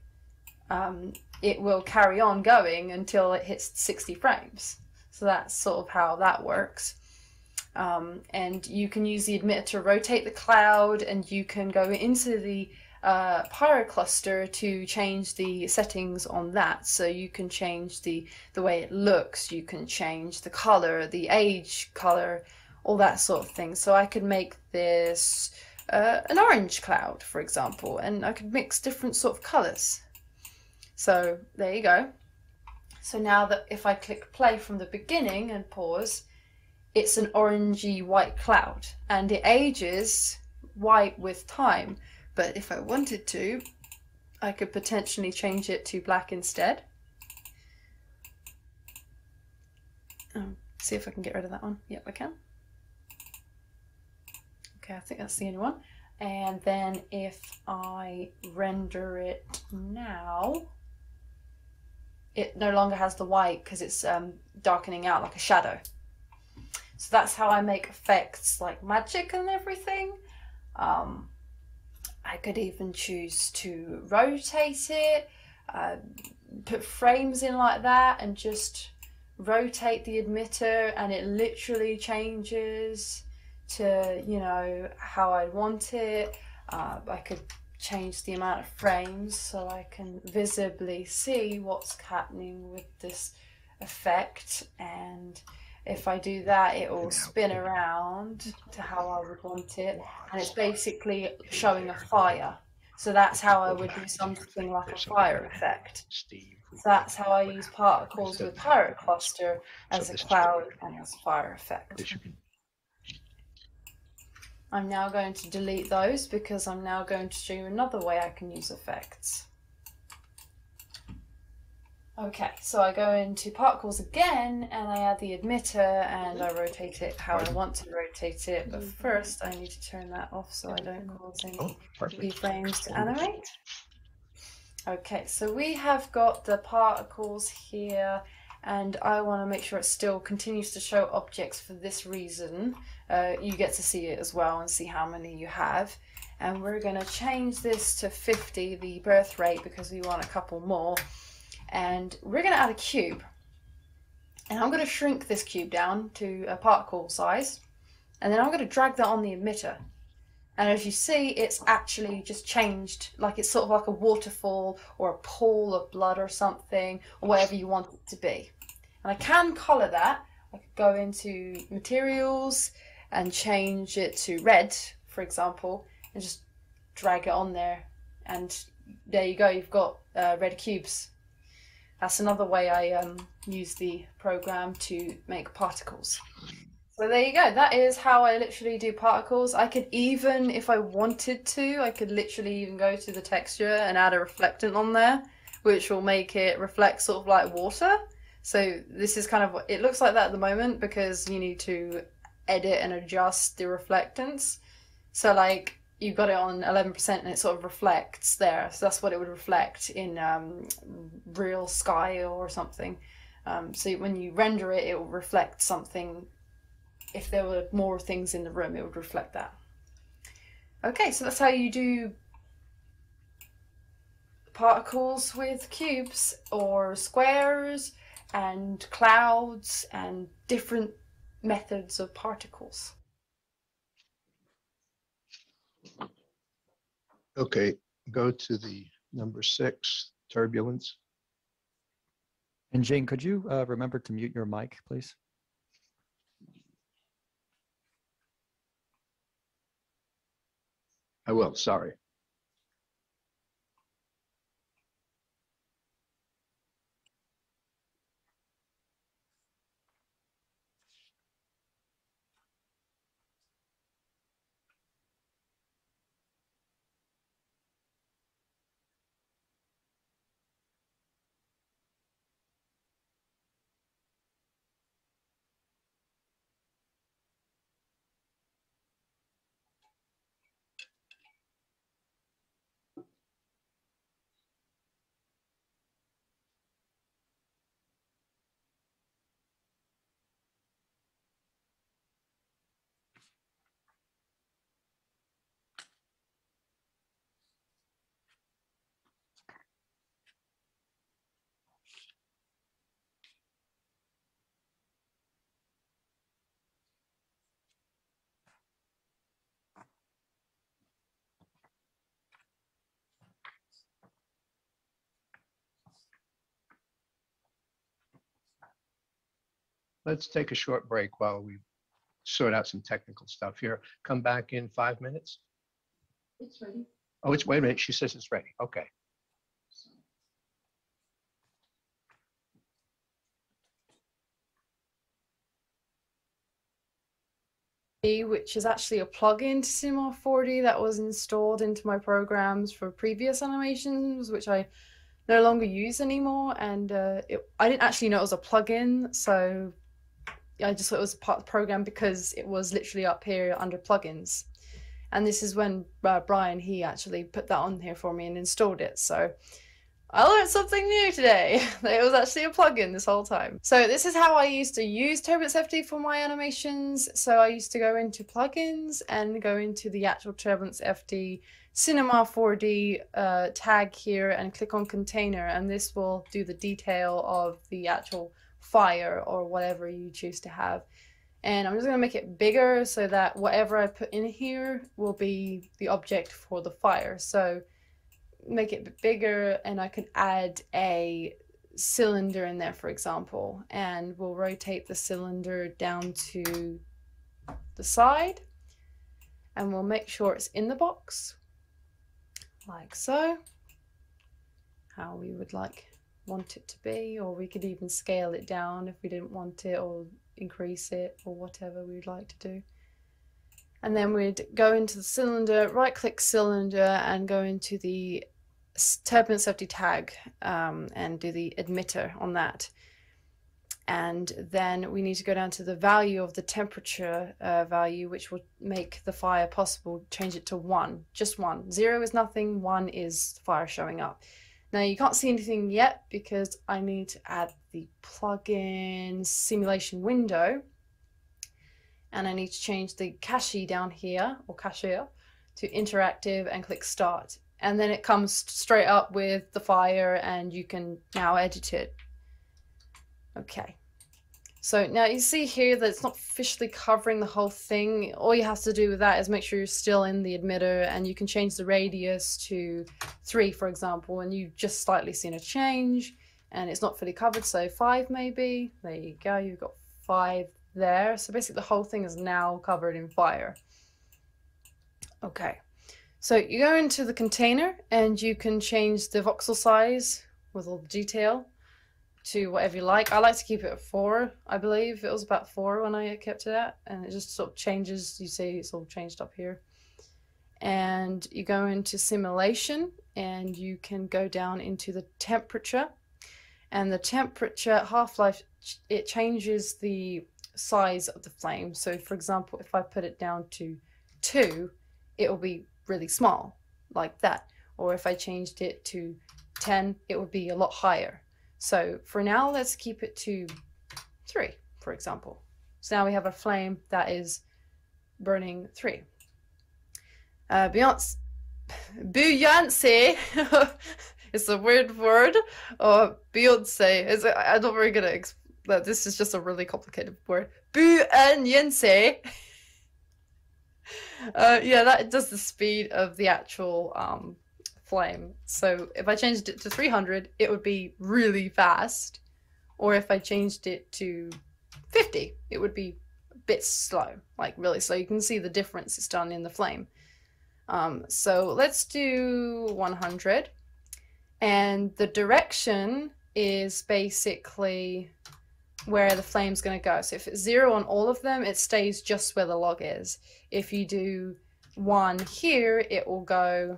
um, it will carry on going until it hits 60 frames. So that's sort of how that works. Um, and you can use the emitter to rotate the cloud and you can go into the uh, Pyrocluster to change the settings on that. So you can change the, the way it looks, you can change the color, the age color, all that sort of thing. So I could make this uh, an orange cloud, for example, and I could mix different sort of colors. So there you go. So now that if I click play from the beginning and pause, it's an orangey white cloud and it ages white with time. But if I wanted to, I could potentially change it to black instead. Um, see if I can get rid of that one. Yep, I can. Okay, I think that's the only one. And then if I render it now, it no longer has the white because it's um, darkening out like a shadow. So that's how I make effects like magic and everything. Um, I could even choose to rotate it, uh, put frames in like that, and just rotate the emitter, and it literally changes to you know how I want it. Uh, I could change the amount of frames so I can visibly see what's happening with this effect and if I do that, it will spin around to how I would want it, and it's basically showing a fire. So that's how I would do something like a fire effect. So that's how I use particles with Pyrocluster as a cloud and as a fire effect. I'm now going to delete those because I'm now going to show you another way I can use effects. Okay, so I go into particles again and I add the emitter and I rotate it how I want to rotate it. But first I need to turn that off so I don't cause any Oh, perfect. keyframes to animate. Okay, so we have got the particles here and I want to make sure it still continues to show objects for this reason. Uh, you get to see it as well and see how many you have. And we're going to change this to 50, the birth rate, because we want a couple more and we're going to add a cube. And I'm going to shrink this cube down to a particle size, and then I'm going to drag that on the emitter. And as you see, it's actually just changed, like it's sort of like a waterfall or a pool of blood or something, or whatever you want it to be. And I can color that. I could go into materials and change it to red, for example, and just drag it on there. And there you go, you've got uh, red cubes. That's another way I um, use the program to make particles. So there you go. That is how I literally do particles. I could even, if I wanted to, I could literally even go to the texture and add a reflectant on there, which will make it reflect sort of like water. So this is kind of what it looks like that at the moment because you need to edit and adjust the reflectance. So like you got it on 11% and it sort of reflects there. So that's what it would reflect in um, real sky or something. Um, so when you render it, it will reflect something. If there were more things in the room, it would reflect that. Okay, so that's how you do particles with cubes or squares and clouds and different methods of particles. Okay, go to the number six, turbulence. And Jane, could you uh, remember to mute your mic, please? I will, sorry. Let's take a short break while we sort out some technical stuff here. Come back in five minutes. It's ready. Oh, it's, wait a minute, she says it's ready. Okay. which is actually a plugin to Cinema 4D that was installed into my programs for previous animations, which I no longer use anymore. And uh, it, I didn't actually know it was a plugin, so I just thought it was part of the program because it was literally up here under plugins. And this is when uh, Brian he actually put that on here for me and installed it. So I learned something new today. it was actually a plugin this whole time. So this is how I used to use Turbulence FD for my animations. So I used to go into plugins and go into the actual Turbulence FD Cinema 4D uh, tag here and click on container and this will do the detail of the actual fire or whatever you choose to have. And I'm just going to make it bigger so that whatever I put in here will be the object for the fire. So make it bigger and I can add a cylinder in there, for example, and we'll rotate the cylinder down to the side and we'll make sure it's in the box like so, how we would like want it to be, or we could even scale it down if we didn't want it or increase it or whatever we'd like to do. And then we'd go into the cylinder, right click cylinder and go into the turbulence FD tag um, and do the emitter on that. And then we need to go down to the value of the temperature uh, value, which will make the fire possible. Change it to one, just one. Zero is nothing, one is fire showing up. Now you can't see anything yet because I need to add the plugin simulation window. And I need to change the cache down here, or cache to interactive and click start and then it comes straight up with the fire and you can now edit it. Okay. So now you see here that it's not officially covering the whole thing. All you have to do with that is make sure you're still in the emitter and you can change the radius to three, for example, and you've just slightly seen a change and it's not fully covered. So five maybe, there you go. You've got five there. So basically the whole thing is now covered in fire. Okay. So you go into the container and you can change the voxel size with all the detail. To whatever you like. I like to keep it at four, I believe. It was about four when I kept it at, and it just sort of changes. You see, it's all changed up here. And you go into simulation, and you can go down into the temperature. And the temperature half life, it changes the size of the flame. So, for example, if I put it down to two, it will be really small, like that. Or if I changed it to 10, it would be a lot higher. So for now, let's keep it to three, for example. So now we have a flame that is burning three. Uh, Beyonce, Beyonce, it's a weird word. Or Beyonce is. I'm not very good at. This is just a really complicated word. Beyonce. Uh, yeah, that does the speed of the actual um, flame. So if I changed it to 300, it would be really fast. Or if I changed it to 50, it would be a bit slow, like really slow. You can see the difference it's done in the flame. Um, so let's do 100. And the direction is basically where the flame's going to go. So if it's zero on all of them, it stays just where the log is. If you do one here, it will go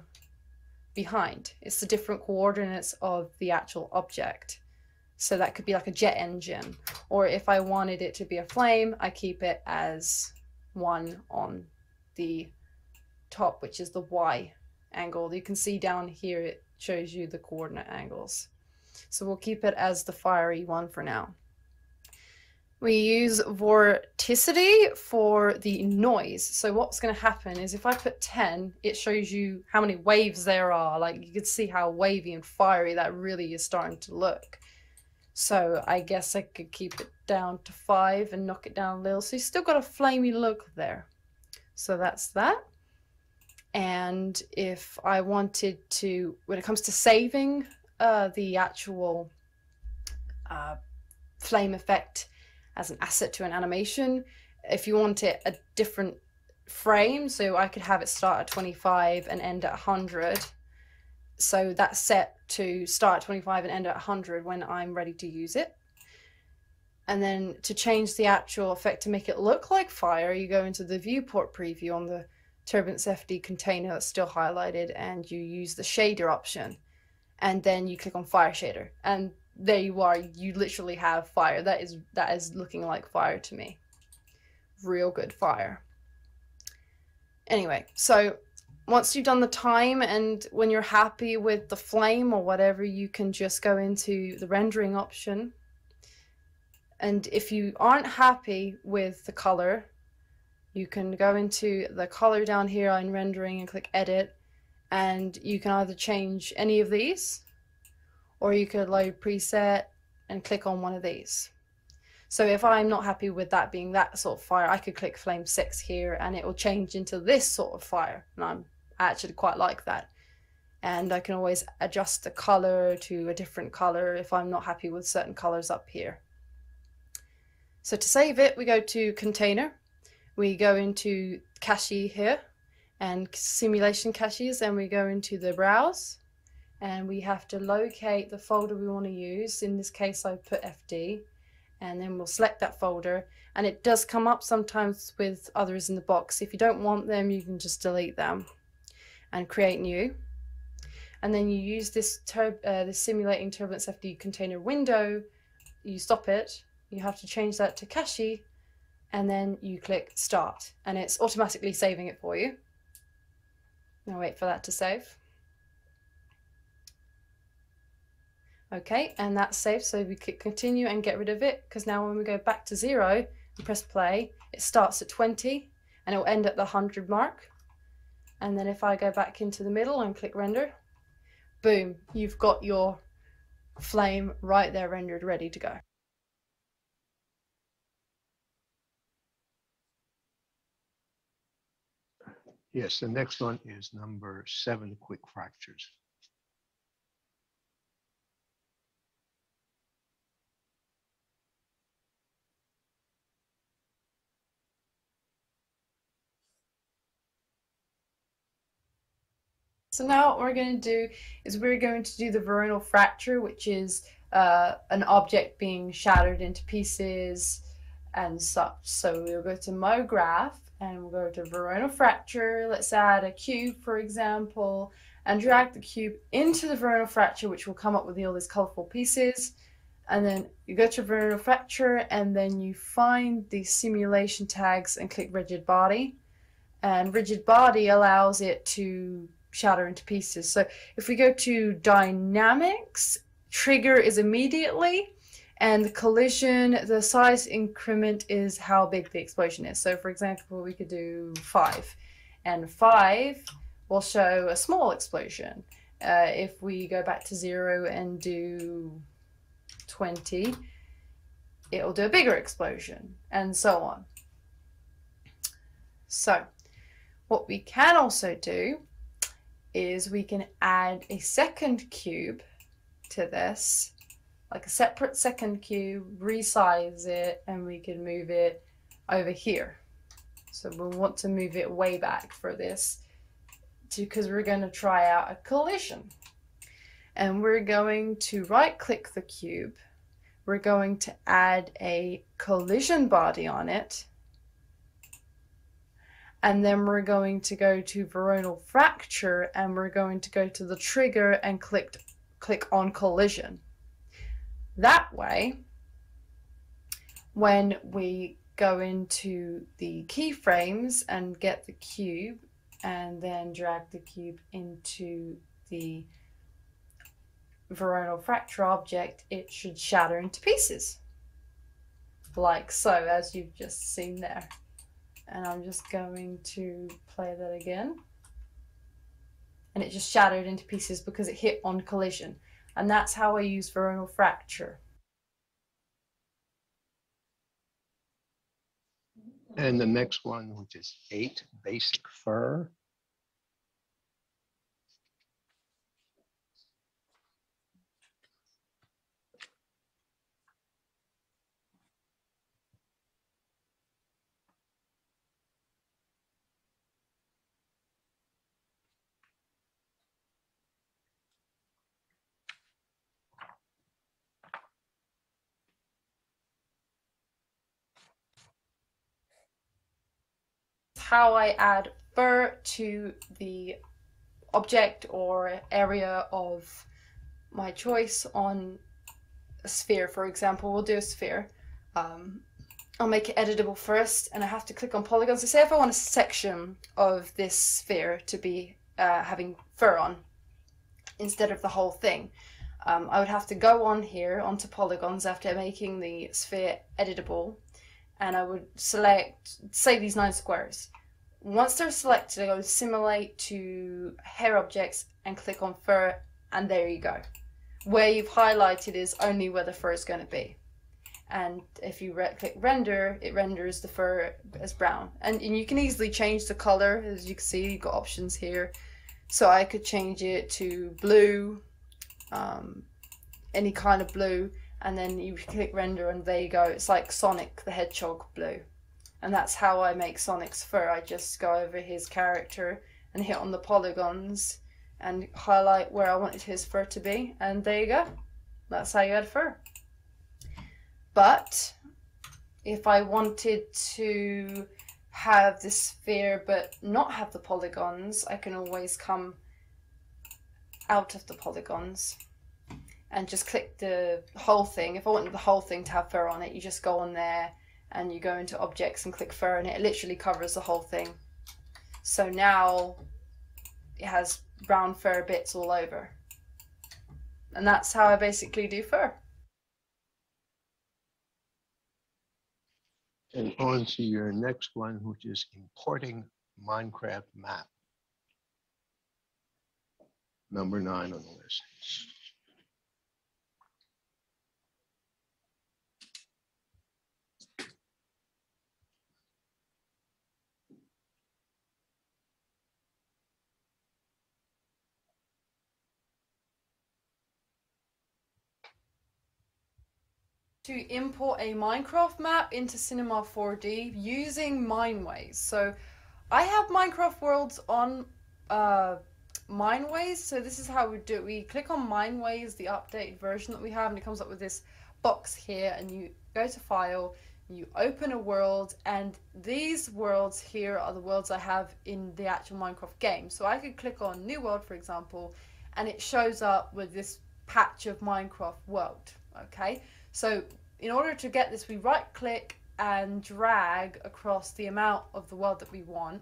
behind. It's the different coordinates of the actual object. So that could be like a jet engine. Or if I wanted it to be a flame, I keep it as one on the top, which is the Y angle. You can see down here, it shows you the coordinate angles. So we'll keep it as the fiery one for now. We use vorticity for the noise. So what's going to happen is if I put 10, it shows you how many waves there are. Like you can see how wavy and fiery that really is starting to look. So I guess I could keep it down to 5 and knock it down a little. So you still got a flamey look there. So that's that. And if I wanted to, when it comes to saving uh, the actual uh, flame effect, as an asset to an animation. If you want it a different frame, so I could have it start at 25 and end at 100. So that's set to start at 25 and end at 100 when I'm ready to use it. And then to change the actual effect to make it look like fire, you go into the viewport preview on the Turbulence FD container that's still highlighted and you use the shader option. And then you click on fire shader. And there you are you literally have fire. That is that is looking like fire to me. Real good fire. Anyway so once you've done the time and when you're happy with the flame or whatever you can just go into the rendering option. And if you aren't happy with the color you can go into the color down here on rendering and click edit. And you can either change any of these or you could load preset and click on one of these. So if I'm not happy with that being that sort of fire, I could click flame six here and it will change into this sort of fire. And I'm actually quite like that. And I can always adjust the color to a different color if I'm not happy with certain colors up here. So to save it, we go to container. We go into cache here and simulation caches and we go into the browse and we have to locate the folder we want to use. In this case, I put FD and then we'll select that folder and it does come up sometimes with others in the box. If you don't want them, you can just delete them and create new. And then you use this, tur uh, simulating turbulence FD container window, you stop it, you have to change that to cache and then you click start and it's automatically saving it for you. Now wait for that to save. Okay, and that's safe, so we click continue and get rid of it, because now when we go back to zero and press play, it starts at 20 and it will end at the 100 mark. And then if I go back into the middle and click render, boom, you've got your flame right there rendered ready to go. Yes, the next one is number seven, quick fractures. So now what we're going to do is we're going to do the Voronoi fracture, which is uh, an object being shattered into pieces and such. So we'll go to MoGraph and we'll go to Voronoi fracture. Let's add a cube, for example, and drag the cube into the Voronoi fracture, which will come up with all these colorful pieces. And then you go to Voronoi fracture and then you find the simulation tags and click rigid body. And rigid body allows it to shatter into pieces. So if we go to dynamics, trigger is immediately, and the collision, the size increment is how big the explosion is. So for example, we could do five, and five will show a small explosion. Uh, if we go back to zero and do 20, it'll do a bigger explosion, and so on. So, what we can also do is we can add a second cube to this, like a separate second cube, resize it, and we can move it over here. So we'll want to move it way back for this because we're going to try out a collision. And we're going to right click the cube. We're going to add a collision body on it and then we're going to go to Voronoi fracture and we're going to go to the trigger and click click on collision. That way, when we go into the keyframes and get the cube and then drag the cube into the Voronoi fracture object, it should shatter into pieces. Like so, as you've just seen there and I'm just going to play that again. And it just shattered into pieces because it hit on collision. And that's how I use Voronoi fracture. And the next one, which is eight, basic fur. How I add fur to the object or area of my choice on a sphere. For example, we'll do a sphere. Um, I'll make it editable first and I have to click on polygons. So say if I want a section of this sphere to be uh, having fur on instead of the whole thing. Um, I would have to go on here onto polygons after making the sphere editable and I would select, say these nine squares. Once they're selected, I go simulate to hair objects and click on fur and there you go. Where you've highlighted is only where the fur is going to be. And if you re click render, it renders the fur as brown. And, and you can easily change the color, as you can see, you've got options here. So I could change it to blue, um, any kind of blue, and then you click render and there you go. It's like Sonic the Hedgehog blue and that's how I make Sonic's fur. I just go over his character and hit on the polygons and highlight where I wanted his fur to be, and there you go. That's how you add fur. But if I wanted to have the sphere but not have the polygons, I can always come out of the polygons and just click the whole thing. If I wanted the whole thing to have fur on it, you just go on there and you go into objects and click fur and it literally covers the whole thing. So now it has brown fur bits all over. And that's how I basically do fur. And on to your next one, which is importing Minecraft map. Number nine on the list. To import a Minecraft map into Cinema 4D using Mineways. So I have Minecraft worlds on uh, Mineways. So this is how we do it. We click on Mineways, the updated version that we have, and it comes up with this box here, and you go to File, you open a world, and these worlds here are the worlds I have in the actual Minecraft game. So I could click on New World, for example, and it shows up with this patch of Minecraft world. Okay, so in order to get this, we right click and drag across the amount of the world that we want.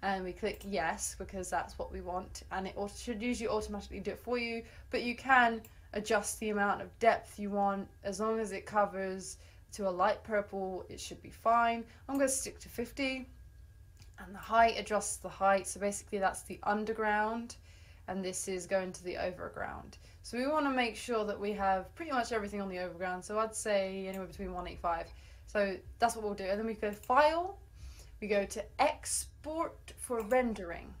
And we click yes because that's what we want. And it should usually automatically do it for you. But you can adjust the amount of depth you want. As long as it covers to a light purple it should be fine. I'm going to stick to 50 and the height adjusts the height. So basically that's the underground and this is going to the overground. So we want to make sure that we have pretty much everything on the overground so I'd say anywhere between 185 so that's what we'll do and then we go file we go to export for rendering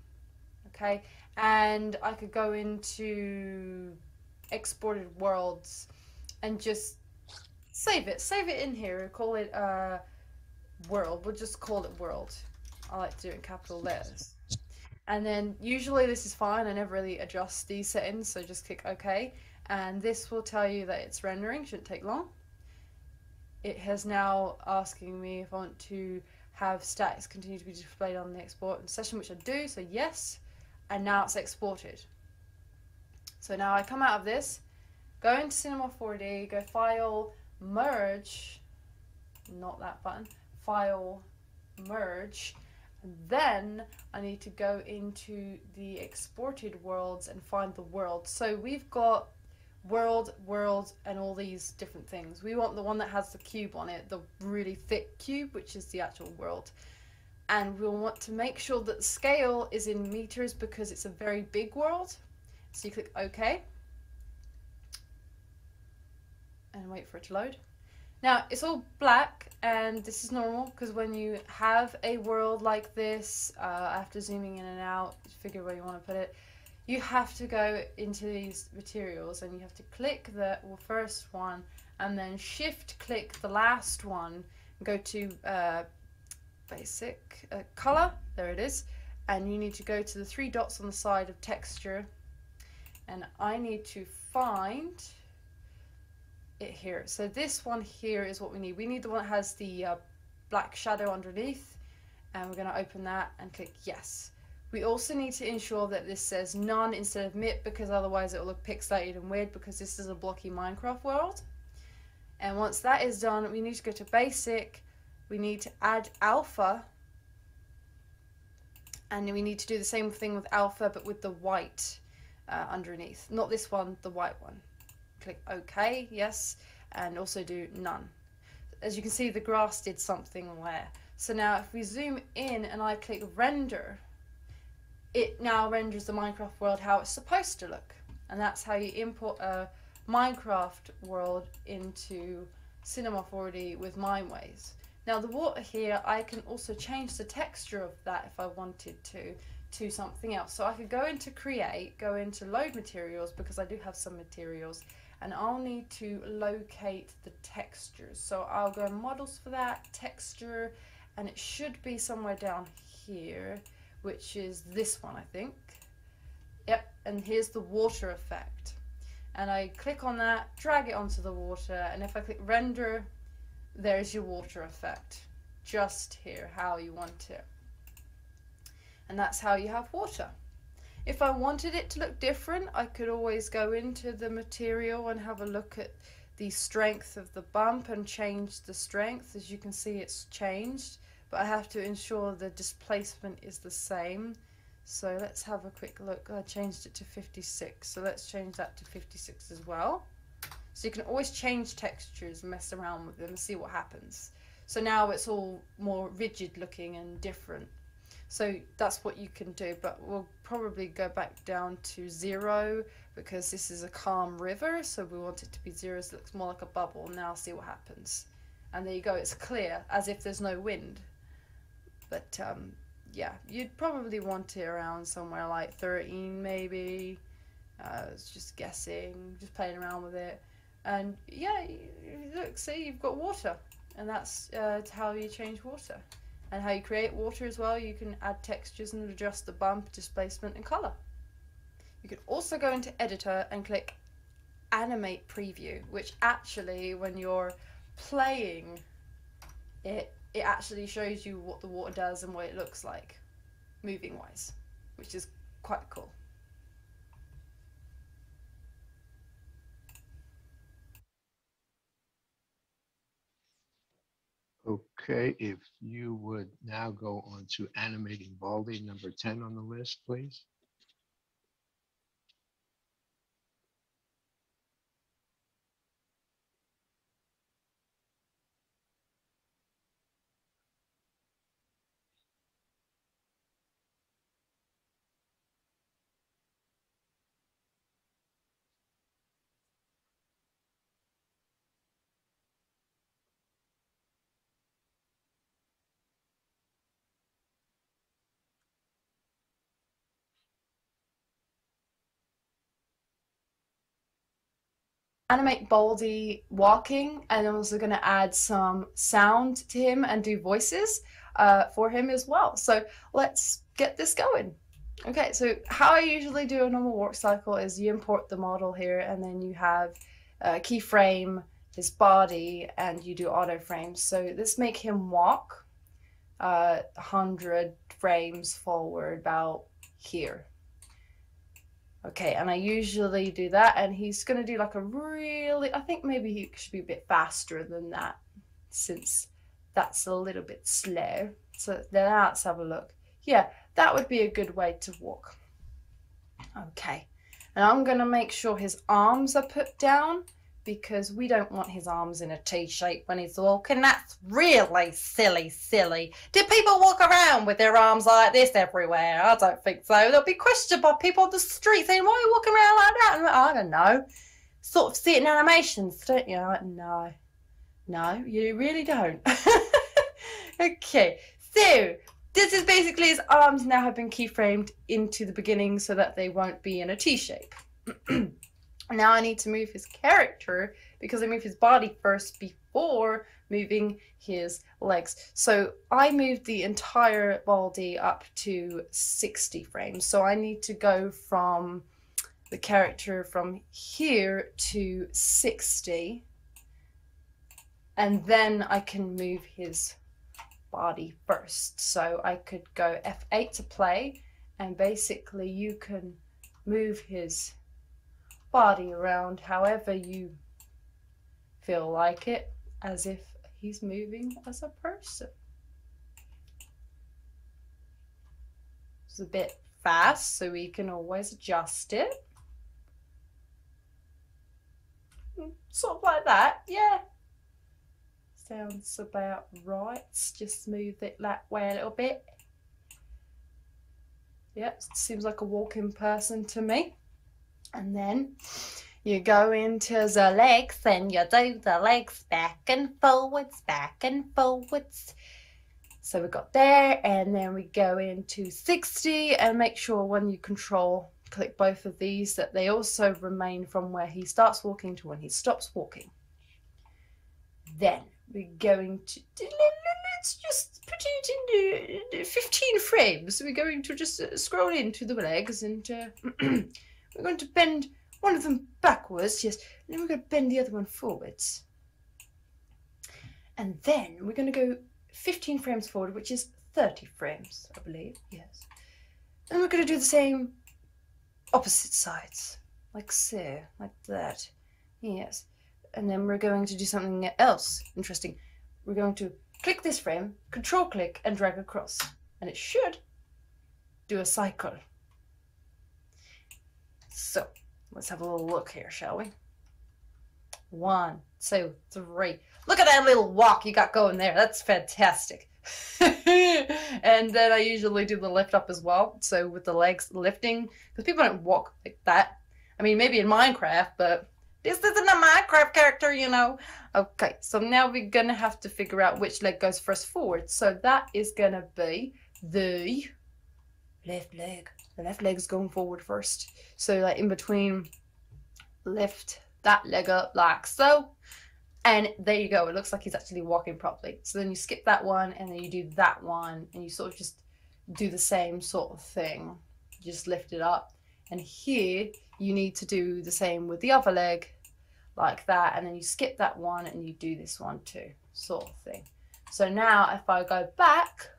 okay? And I could go into exported worlds and just save it save it in here call it uh world. We'll just call it world. I like to do it in capital letters and then usually this is fine I never really adjust these settings so just click OK. And this will tell you that it's rendering shouldn't take long. It has now asking me if I want to have stats continue to be displayed on the export session, which I do, so yes, and now it's exported. So now I come out of this, go into Cinema 4D, go File, Merge, not that button, File, Merge, then I need to go into the exported worlds and find the world. So we've got world, world, and all these different things. We want the one that has the cube on it, the really thick cube, which is the actual world. And we'll want to make sure that scale is in meters because it's a very big world. So you click OK. And wait for it to load. Now, it's all black, and this is normal because when you have a world like this, uh, after zooming in and out, figure where you want to put it, you have to go into these materials and you have to click the first one and then shift click the last one go to uh, basic uh, color there it is and you need to go to the three dots on the side of texture and I need to find it here so this one here is what we need we need the one that has the uh, black shadow underneath and we're going to open that and click yes we also need to ensure that this says none instead of MIP because otherwise it will look pixelated and weird because this is a blocky Minecraft world. And once that is done, we need to go to basic, we need to add alpha, and we need to do the same thing with alpha but with the white uh, underneath. Not this one, the white one. Click OK, yes, and also do none. As you can see, the grass did something there. So now if we zoom in and I click render, it now renders the Minecraft world how it's supposed to look. And that's how you import a Minecraft world into Cinema 4D with Mineways. Now the water here, I can also change the texture of that if I wanted to, to something else. So I could go into create, go into load materials because I do have some materials and I'll need to locate the textures. So I'll go models for that, texture, and it should be somewhere down here which is this one, I think. Yep, and here's the water effect. And I click on that, drag it onto the water, and if I click render, there's your water effect. Just here, how you want it. And that's how you have water. If I wanted it to look different, I could always go into the material and have a look at the strength of the bump and change the strength. As you can see, it's changed but I have to ensure the displacement is the same. So let's have a quick look. I changed it to 56, so let's change that to 56 as well. So you can always change textures, mess around with them, see what happens. So now it's all more rigid looking and different. So that's what you can do, but we'll probably go back down to zero because this is a calm river, so we want it to be zero, so it looks more like a bubble. Now see what happens. And there you go, it's clear, as if there's no wind. But um, yeah, you'd probably want it around somewhere like 13 maybe. Uh, it's just guessing, just playing around with it. And yeah, look, see, you've got water. And that's uh, how you change water. And how you create water as well, you can add textures and adjust the bump, displacement, and color. You can also go into editor and click animate preview, which actually when you're playing it, it actually shows you what the water does and what it looks like moving wise, which is quite cool. Okay, if you would now go on to animating Baldi, number 10 on the list, please. Animate Baldi walking, and I'm also going to add some sound to him and do voices uh, for him as well. So let's get this going. Okay, so how I usually do a normal work cycle is you import the model here, and then you have a keyframe, his body, and you do auto frames. So this make him walk uh, 100 frames forward about here. Okay, and I usually do that, and he's going to do like a really, I think maybe he should be a bit faster than that, since that's a little bit slow. So then let's have a look. Yeah, that would be a good way to walk. Okay, and I'm going to make sure his arms are put down, because we don't want his arms in a T shape when he's walking. That's really silly, silly. Do people walk around with their arms like this everywhere? I don't think so. They'll be questioned by people on the street saying, Why are you walking around like that? And I don't know. Sort of see it in animations, don't you? Like, no. No, you really don't. okay, so this is basically his arms now have been keyframed into the beginning so that they won't be in a T shape. Now I need to move his character because I move his body first before moving his legs. So I moved the entire Baldi up to 60 frames. So I need to go from the character from here to 60 and then I can move his body first. So I could go F8 to play and basically you can move his body around however you feel like it, as if he's moving as a person. It's a bit fast, so we can always adjust it. Hmm, sort of like that, yeah. Sounds about right. Just smooth it that way a little bit. Yep, seems like a walking person to me. And then you go into the legs and you do the legs back and forwards, back and forwards. So we got there and then we go into 60 and make sure when you control click both of these that they also remain from where he starts walking to when he stops walking. Then we're going to let's just put it into 15 frames. We're going to just uh, scroll into the legs and uh, We're going to bend one of them backwards, yes, and then we're going to bend the other one forwards. And then we're going to go 15 frames forward, which is 30 frames, I believe, yes. And we're going to do the same opposite sides, like so, like that, yes. And then we're going to do something else interesting. We're going to click this frame, control click, and drag across. And it should do a cycle. So let's have a little look here, shall we? One, two, three. Look at that little walk you got going there. That's fantastic. and then I usually do the lift up as well. So with the legs lifting, because people don't walk like that. I mean, maybe in Minecraft, but this isn't a Minecraft character, you know. Okay, so now we're gonna have to figure out which leg goes first forward. So that is gonna be the left leg. The left leg's going forward first. So like in between, lift that leg up like so. And there you go. It looks like he's actually walking properly. So then you skip that one and then you do that one and you sort of just do the same sort of thing. You just lift it up And here you need to do the same with the other leg, like that. And then you skip that one and you do this one too, sort of thing. So now if I go back,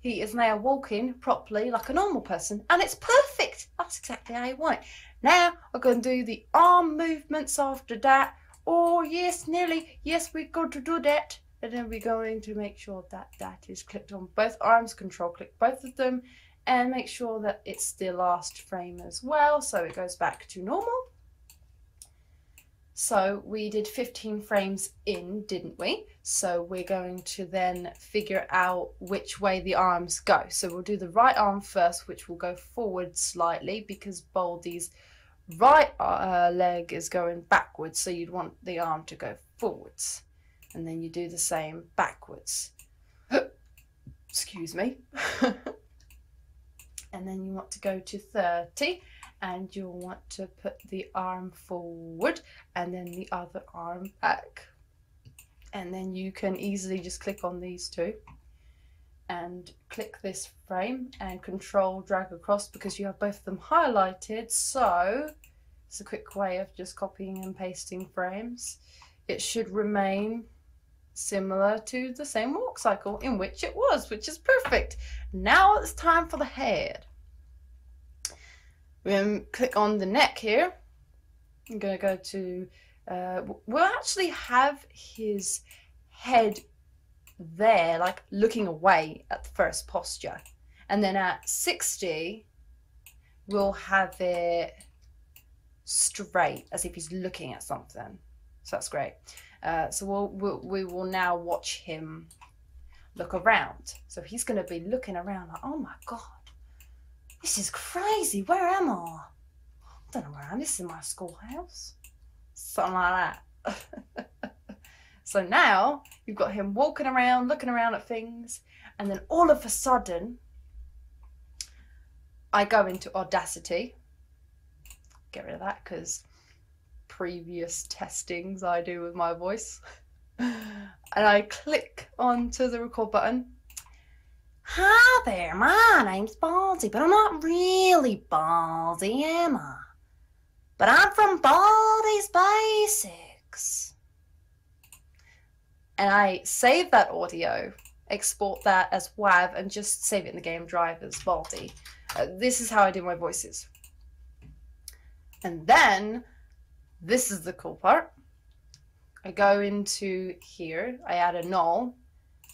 he is now walking properly like a normal person and it's perfect. That's exactly how you want it. Now I'm going to do the arm movements after that. Oh yes, nearly. Yes, we're going to do that. And then we're going to make sure that that is clicked on both arms, control click both of them and make sure that it's the last frame as well. So it goes back to normal. So we did 15 frames in, didn't we? So we're going to then figure out which way the arms go. So we'll do the right arm first, which will go forward slightly because Baldi's right uh, leg is going backwards. So you'd want the arm to go forwards. And then you do the same backwards. Excuse me. and then you want to go to 30 and you'll want to put the arm forward and then the other arm back. And then you can easily just click on these two and click this frame and control drag across because you have both of them highlighted. So it's a quick way of just copying and pasting frames. It should remain similar to the same walk cycle in which it was which is perfect now it's time for the head we um, click on the neck here. I'm going to go to, uh, we'll actually have his head there, like looking away at the first posture. And then at 60, we'll have it straight as if he's looking at something. So that's great. Uh, so we'll, we'll, we will now watch him look around. So he's going to be looking around like, oh my God, this is crazy. Where am I? I don't know where I am. This is my schoolhouse. Something like that. so now you've got him walking around, looking around at things, and then all of a sudden, I go into Audacity. Get rid of that because previous testings I do with my voice. and I click onto the record button Hi there, my name's Baldi, but I'm not really Baldi, am I? But I'm from Baldi's Basics. And I save that audio, export that as WAV, and just save it in the game drive as Baldi. Uh, this is how I do my voices. And then, this is the cool part. I go into here, I add a null.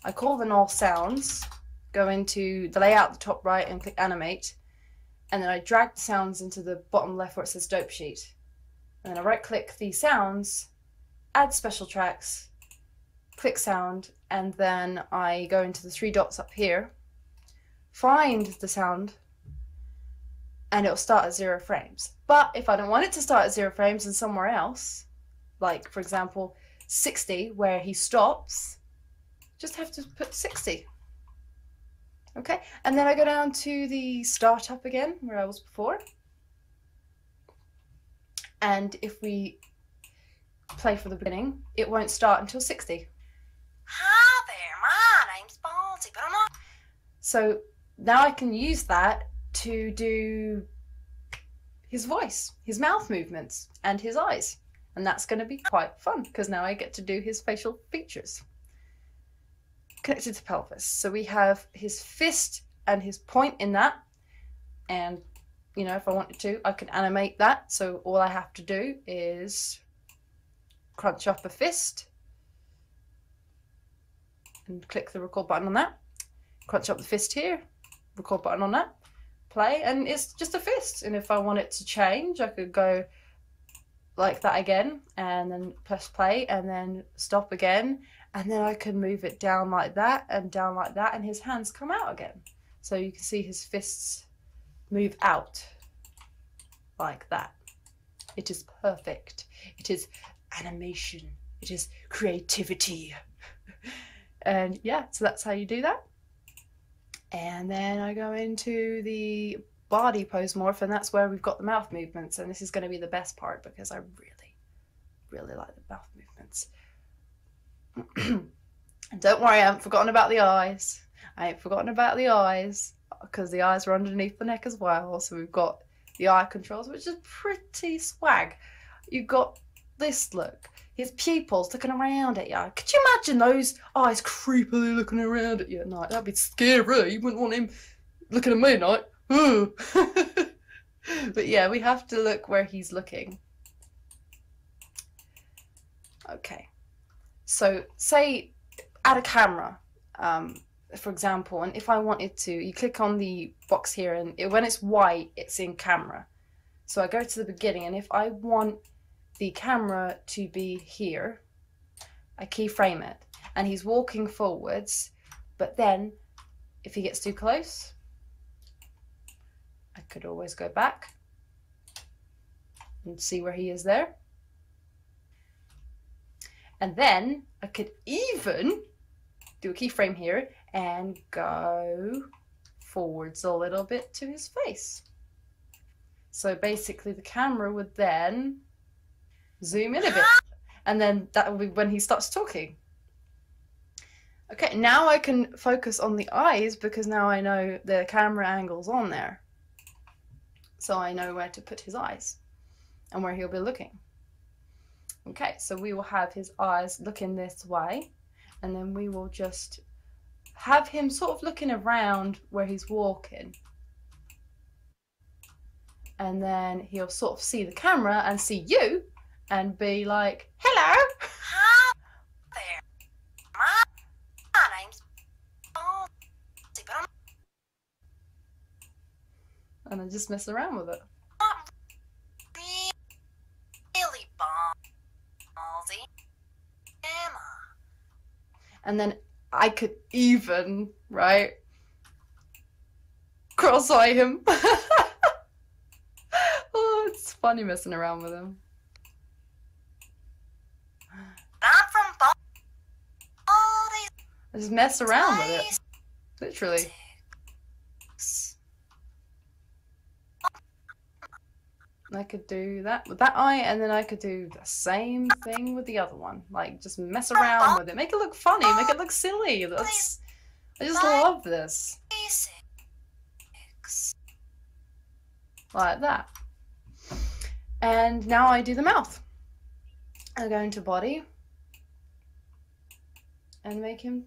I call the null sounds go into the layout the top right and click animate. And then I drag the sounds into the bottom left where it says dope sheet. And then I right click the sounds, add special tracks, click sound, and then I go into the three dots up here, find the sound, and it'll start at zero frames. But if I don't want it to start at zero frames and somewhere else, like for example, 60, where he stops, just have to put 60 Okay, and then I go down to the startup again, where I was before. And if we play from the beginning, it won't start until 60. Hi there, my name's Baldi, but I'm not... So now I can use that to do his voice, his mouth movements, and his eyes. And that's going to be quite fun, because now I get to do his facial features connected to pelvis. So we have his fist and his point in that. And, you know, if I wanted to, I can animate that. So all I have to do is crunch up a fist and click the record button on that. Crunch up the fist here, record button on that, play, and it's just a fist. And if I want it to change, I could go like that again and then press play and then stop again and then I can move it down like that and down like that, and his hands come out again. So you can see his fists move out like that. It is perfect. It is animation. It is creativity. and yeah, so that's how you do that. And then I go into the body pose morph, and that's where we've got the mouth movements. And this is going to be the best part because I really, really like the mouth movements. and don't worry, I haven't forgotten about the eyes. I ain't forgotten about the eyes because the eyes are underneath the neck as well. So we've got the eye controls, which is pretty swag. You've got this look, his pupils looking around at you. Could you imagine those eyes creepily looking around at you at night? That'd be scary. You wouldn't want him looking at me at night. But yeah, we have to look where he's looking. Okay. So say add a camera, um, for example, and if I wanted to, you click on the box here and it, when it's white, it's in camera. So I go to the beginning and if I want the camera to be here, I keyframe it and he's walking forwards, but then if he gets too close, I could always go back and see where he is there. And then I could even do a keyframe here and go forwards a little bit to his face. So basically the camera would then zoom in a bit and then that will be when he starts talking. Okay, now I can focus on the eyes because now I know the camera angle's on there. So I know where to put his eyes and where he'll be looking. Okay, so we will have his eyes looking this way and then we will just have him sort of looking around where he's walking. And then he'll sort of see the camera and see you and be like, hello. Hi there. My, my name's Baldi, but I'm And then just mess around with it. not really ballsy. Am I? And then I could even, right, cross eye him. oh, it's funny messing around with him. I'm from Baldi. I just mess around with it, literally. I could do that with that eye, and then I could do the same thing with the other one. Like just mess around with it, make it look funny, make it look silly. That's I just love this, like that. And now I do the mouth. I go into body and make him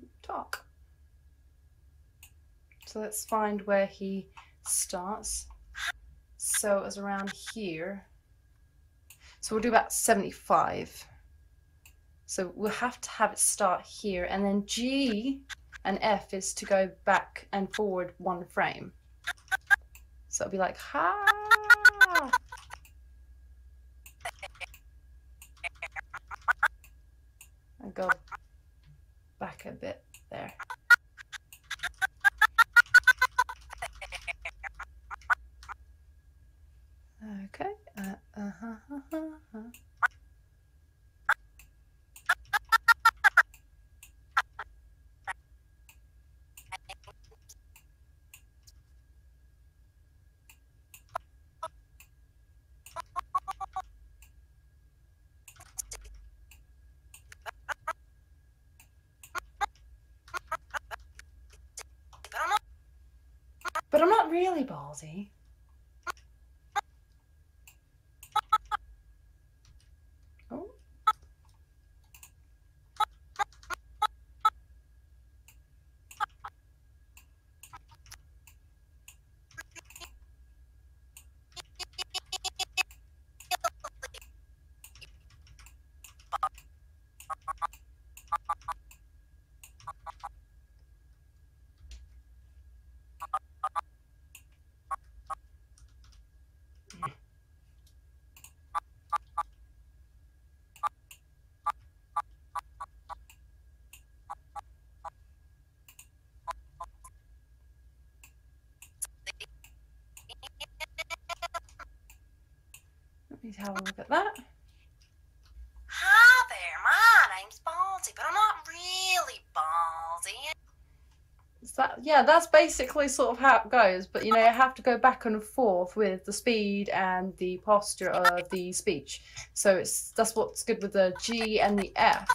So let's find where he starts. So it's around here. So we'll do about 75. So we'll have to have it start here. And then G and F is to go back and forward one frame. So it'll be like, ha. And go back a bit there. Okay. Uh, uh-huh, uh-huh, uh-huh. But not really Baldi. Oh. Let me have a look at that. Hi there, my name's Baldi, but I'm not really Baldi. Is that yeah, that's basically sort of how it goes. But you know, you have to go back and forth with the speed and the posture of the speech. So it's that's what's good with the G and the F.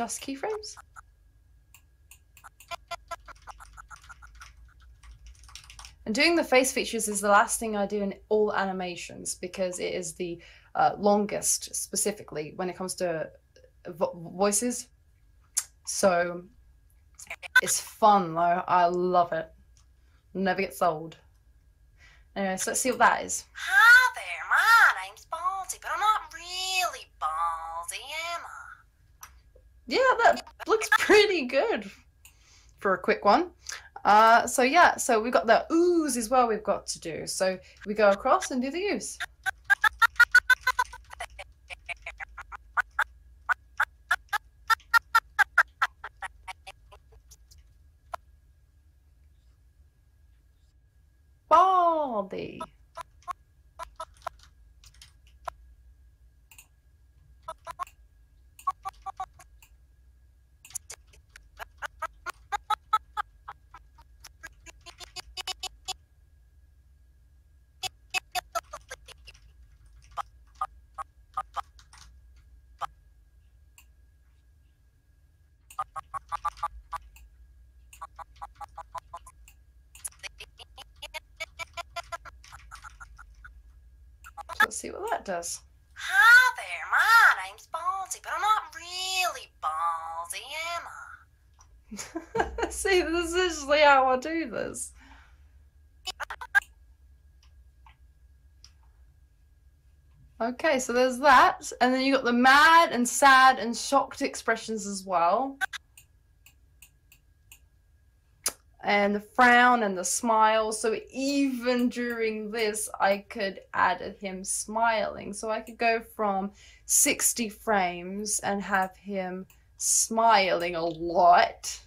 just keyframes. And doing the face features is the last thing I do in all animations because it is the uh, longest specifically when it comes to vo- voices. So it's fun though. I love it. Never gets old. Anyway, so let's see what that is. Hi there, my name's Baldi, but I'm not really Baldi, am I? Yeah, that looks pretty good for a quick one. Uh, so yeah, so we've got the ooze as well we've got to do. So we go across and do the ooze. Baldi. Let's see what that does. Hi there, my name's Baldi, but I'm not really Baldi, am I? see, this is usually how I do Okay, so there's that, and then you got the mad and sad and shocked expressions as well. And the frown and the smile. So even during this, I could add him smiling. So I could go from 60 frames and have him smiling a lot.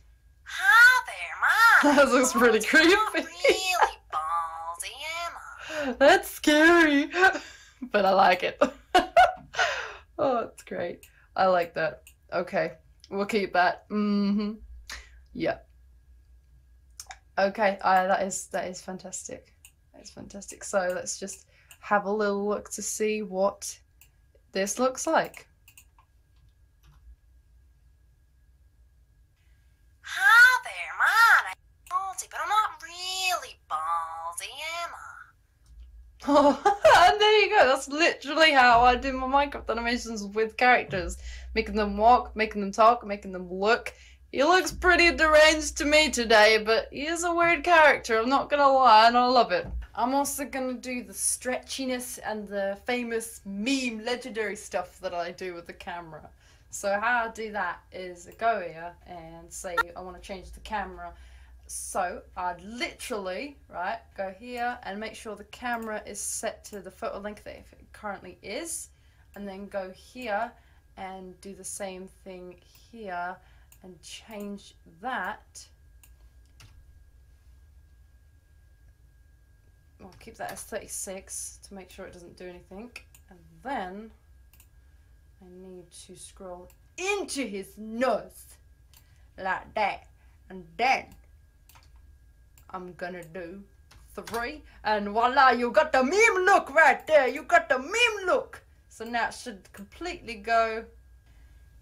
Hi there, my That looks pretty Baldi, but I'm not creepy. really Baldi, am I? That's scary, but I like it. oh, it's great. I like that. Okay, we'll keep that. Mm-hmm. Yeah. Okay, uh, that is that is fantastic. That is fantastic. So let's just have a little look to see what this looks like. Hi my name's Baldi, but I'm not really Baldi, am I? Oh, and there you go. That's literally how I do my Minecraft animations with characters, making them walk, making them talk, making them look. He looks pretty deranged to me today, but he is a weird character. I'm not gonna lie, and I love it. I'm also gonna do the stretchiness and the famous meme, legendary stuff that I do with the camera. So how I do that is go here and say I want to change the camera. So I'd literally, right, go here and make sure the camera is set to the focal length that it currently is, and then go here and do the same thing here and change that. I'll keep that as 36 to make sure it doesn't do anything. And then I need to scroll into his nose like that. And then I'm gonna do three, and voila, you got the meme look right there. You got the meme look. So now it should completely go.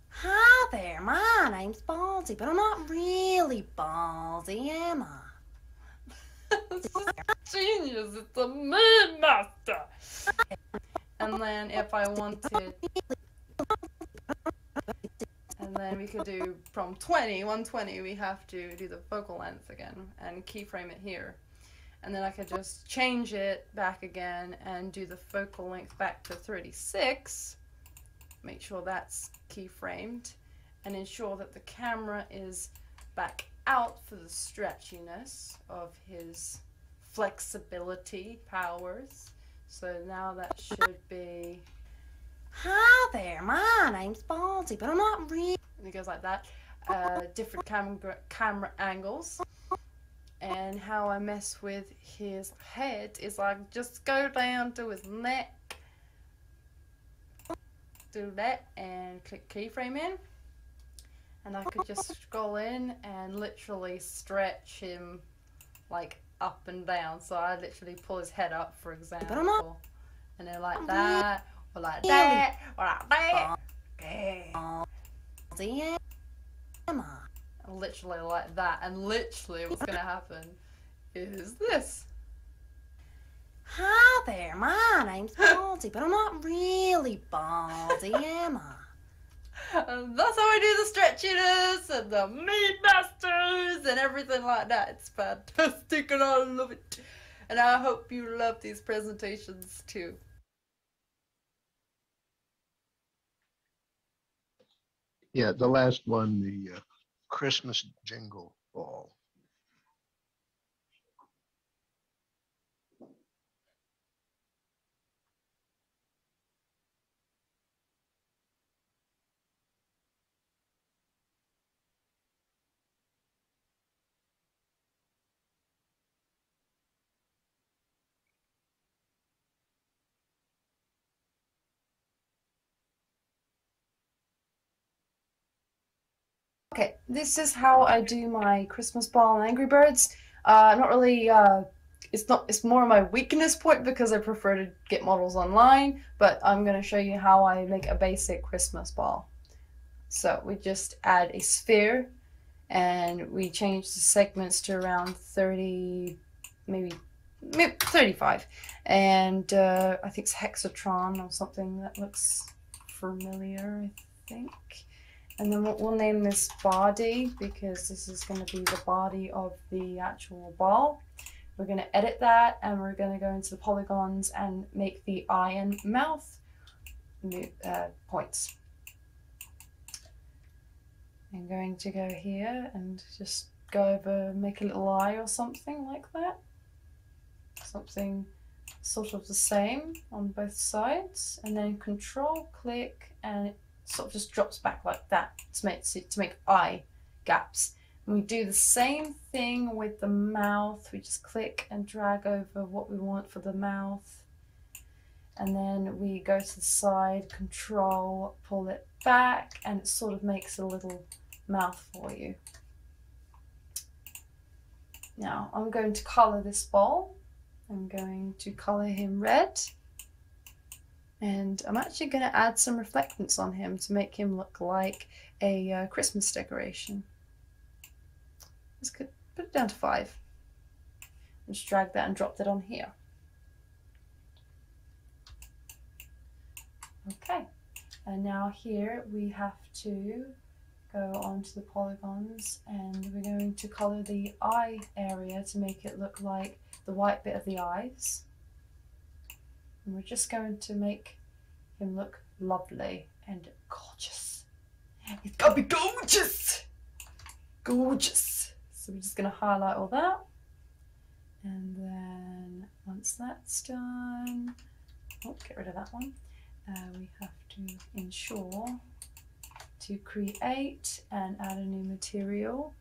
Hi there, my name's Baldi, but I'm not really Baldi, am I? Genius! It's a meme master. And then if I wanted, and then we could do from 20, 120, we have to do the focal length again and keyframe it here. And then I could just change it back again and do the focal length back to 36. Make sure that's keyframed and ensure that the camera is back out for the stretchiness of his flexibility powers. So now that should be, Hi there, my name's Baldi, but I'm not really. and it goes like that. Uh, different camera camera angles. And how I mess with his head is like just go down to his neck, do that, and click keyframe in. And I could just scroll in and literally stretch him like up and down. So I literally pull his head up, for example, and then like that, or like that, or like that. Okay. Ballsy am I? literally like that and literally what's gonna happen is this Hi there, my name's Baldi, but I'm not really Baldi, am I? and that's how I do the stretchiness and the meat masters and everything like that it's fantastic and I love it and I hope you love these presentations too Yeah, the last one, the uh, Christmas jingle ball. Okay, this is how I do my Christmas ball and Angry Birds. Uh, not really. Uh, it's not. It's more my weakness point because I prefer to get models online. But I'm gonna show you how I make a basic Christmas ball. So we just add a sphere, and we change the segments to around 30, maybe, maybe 35, and uh, I think it's hexatron or something that looks familiar. I think. And then we'll, name this body because this is going to be the body of the actual ball. We're going to edit that and we're going to go into the polygons and make the eye and mouth uh, points. I'm going to go here and just go over, make a little eye or something like that. Something sort of the same on both sides. And then control click and sort of just drops back like that to make to make eye gaps. And we do the same thing with the mouth. We just click and drag over what we want for the mouth. And then we go to the side, control, pull it back, and it sort of makes a little mouth for you. Now I'm going to color this ball. I'm going to color him red. And I'm actually going to add some reflectance on him to make him look like a uh, Christmas decoration. Let's put it down to five. And just drag that and drop that on here. Okay, and now here we have to go onto the polygons and we're going to color the eye area to make it look like the white bit of the eyes. And we're just going to make him look lovely and gorgeous. He's gotta be gorgeous! Gorgeous! So we're just gonna highlight all that. And then once that's done, oh, get rid of that one. Uh, we have to ensure to create and add a new material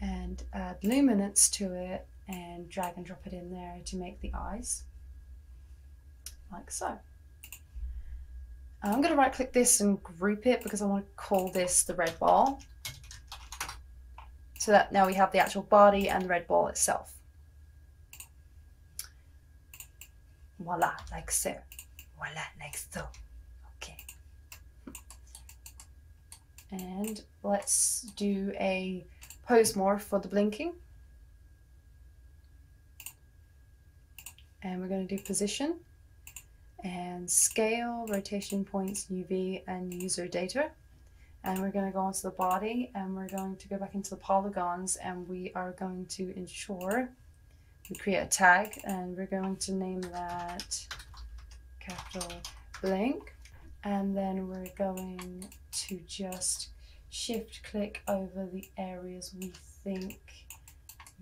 and add luminance to it and drag and drop it in there to make the eyes like so. I'm going to right click this and group it because I want to call this the red ball. So that now we have the actual body and the red ball itself. Voila, like so. Voila, like so. Okay. And let's do a pose morph for the blinking. And we're going to do position and scale, rotation points, UV, and user data. And we're going to go onto the body and we're going to go back into the polygons and we are going to ensure we create a tag and we're going to name that capital blink. And then we're going to just shift click over the areas we think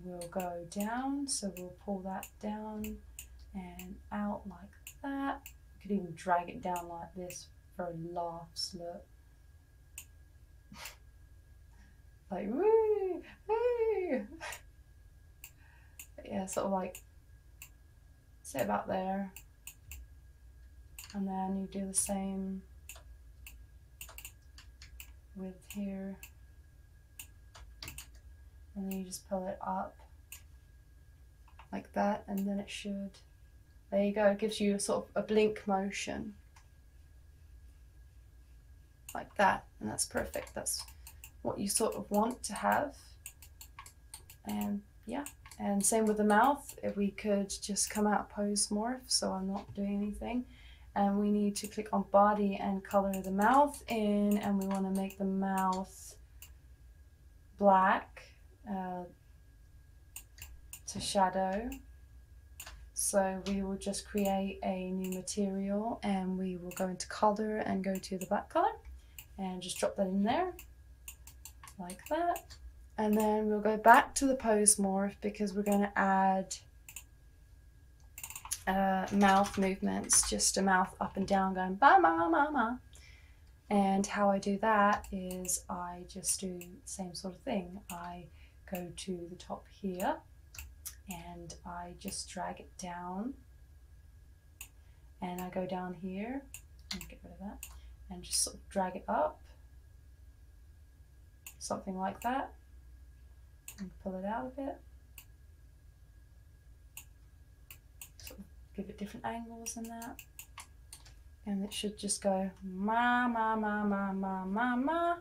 will go down. So we'll pull that down and out like that. You could even drag it down like this for a laughs, look. like, woo, woo. But yeah, sort of like sit about there. And then you do the same with here. And then you just pull it up like that, and then it should. There you go, it gives you a sort of a blink motion. Like that, and that's perfect. That's what you sort of want to have. And yeah, and same with the mouth. If we could just come out pose morph, so I'm not doing anything. And we need to click on body and color the mouth in, and we want to make the mouth black uh, to shadow. So we will just create a new material and we will go into color and go to the black color and just drop that in there like that. And then we'll go back to the pose morph because we're going to add uh, mouth movements, just a mouth up and down going ba ma ma ma. And how I do that is I just do the same sort of thing. I go to the top here and I just drag it down. And I go down here and get rid of that and just sort of drag it up. Something like that. And pull it out a bit. Sort of give it different angles and that. And it should just go ma ma ma ma ma ma ma.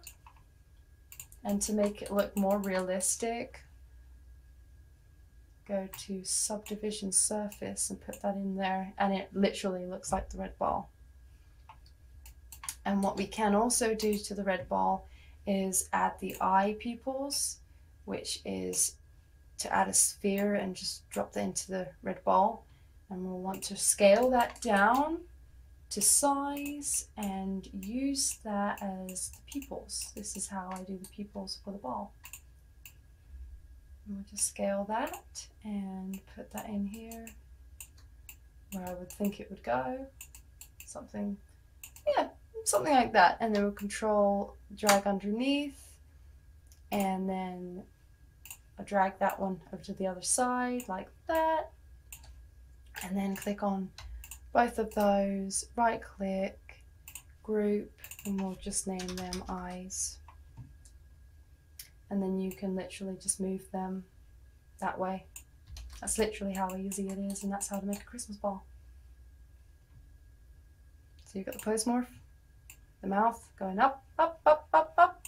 And to make it look more realistic go to subdivision surface and put that in there and it literally looks like the red ball. And what we can also do to the red ball is add the eye pupils which is to add a sphere and just drop that into the red ball. And we'll want to scale that down to size and use that as the pupils. This is how I do the pupils for the ball and we'll just scale that and put that in here where I would think it would go. Something, yeah, something like that. And then we'll control drag underneath and then I'll drag that one over to the other side like that. And then click on both of those, right click, group, and we'll just name them eyes and then you can literally just move them that way. That's literally how easy it is, and that's how to make a Christmas ball. So you've got the pose morph, the mouth going up, up, up, up, up,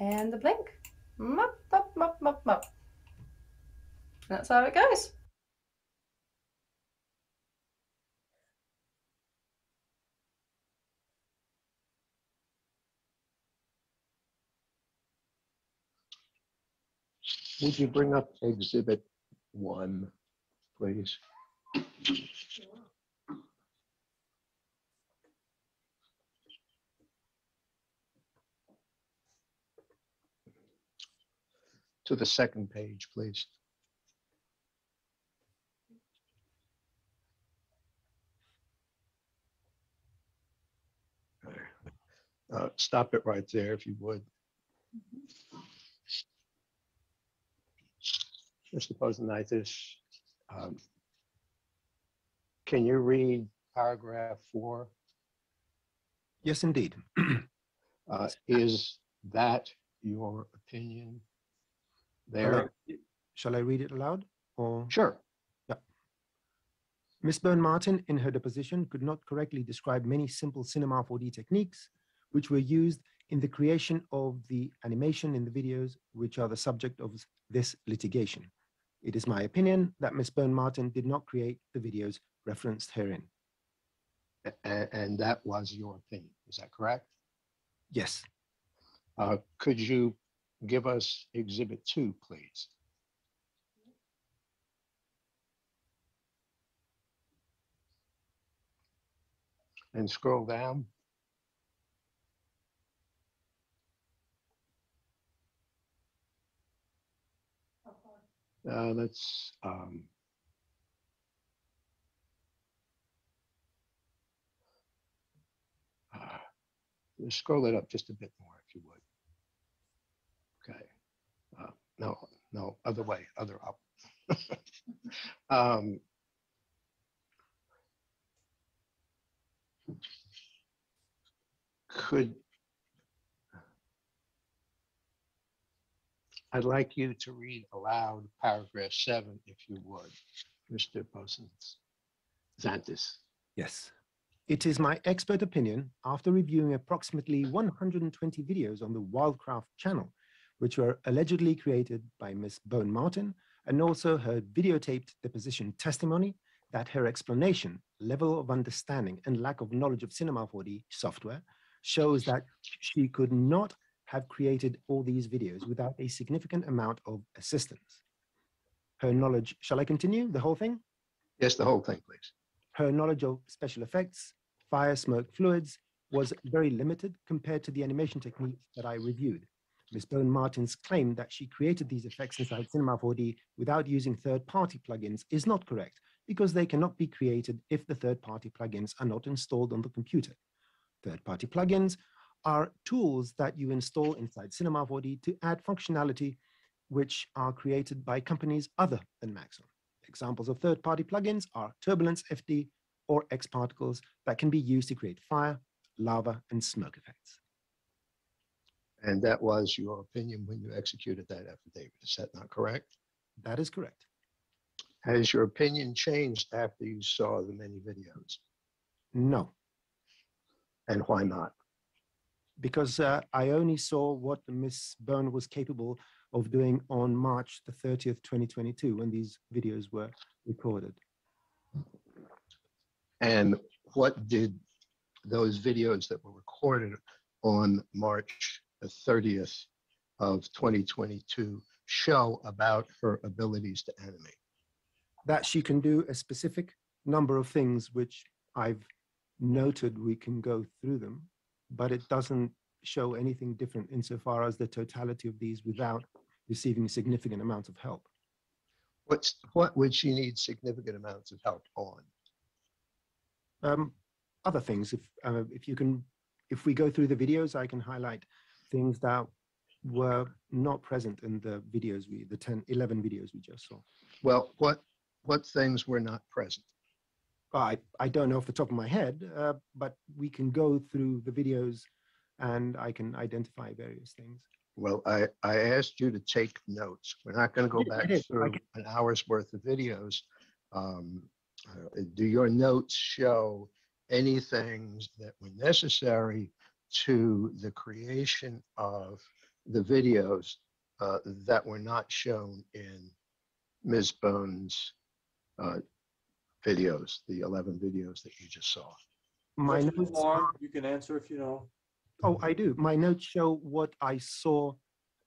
and the blink, up, up, up, up, up. And that's how it goes. Would you bring up exhibit one, please? To the second page, please. Uh, Stop it right there if you would. Mr. Pozantzis, um, can you read paragraph four? Yes, indeed. Uh, Is that your opinion there? Shall I read it aloud? Or Sure. Miss Byrne Martin, in her deposition, could not correctly describe many simple cinema 4D techniques which were used in the creation of the animation in the videos, which are the subject of this litigation. It is my opinion that Miss Byrne Martin did not create the videos referenced herein. And that was your opinion, is that correct? Yes, Uh, Could you give us exhibit two, please? And scroll down. Uh, let's, um, uh, scroll it up just a bit more if you would. Okay. Uh, No, no, other way, other up. Um, Could I'd like you to read aloud paragraph seven, if you would, Mr. Posens. Zantis. Yes. It is my expert opinion, after reviewing approximately 120 videos on the Wildcraft channel, which were allegedly created by Miss Bone Martin, and also her videotaped deposition testimony, that her explanation, level of understanding, and lack of knowledge of Cinema 4D software shows that she could not have created all these videos without a significant amount of assistance. Her knowledge, shall I continue the whole thing? Yes, the whole thing, please. her knowledge of special effects, fire, smoke, fluids was very limited compared to the animation techniques that I reviewed. Ms. Bone Martin's claim that she created these effects inside Cinema 4D without using third-party plugins is not correct because they cannot be created if the third-party plugins are not installed on the computer. Third-party plugins are tools that you install inside Cinema 4D to add functionality which are created by companies other than Maxon. Examples of third-party plugins are Turbulence FD or X particles that can be used to create fire, lava, and smoke effects. And that was your opinion when you executed that affidavit. Is that not correct? That is correct. Has your opinion changed after you saw the many videos? No, And why not? Because uh, I only saw what Miss Byrne was capable of doing on March the 30th, 2022, when these videos were recorded. And what did those videos that were recorded on March the 30th of 2022 show about her abilities to animate? That she can do a specific number of things, which I've noted we can go through them, but it doesn't show anything different insofar as the totality of these without receiving significant amounts of help. What's, what would she need significant amounts of help on? um, other things. If uh, if you can, if we go through the videos, I can highlight things that were not present in the videos we, the 10, 11 videos we just saw. Well, what, what things were not present? I I don't know off the top of my head, uh, but we can go through the videos, and I can identify various things. Well, I, I asked you to take notes. We're not going to go back through an hour's worth of videos. Um, uh, Do your notes show any things that were necessary to the creation of the videos uh, that were not shown in Ms. Bones' uh, videos, the 11 videos that you just saw? My notes. on. You can answer if you know. Oh, I do. My notes show what I saw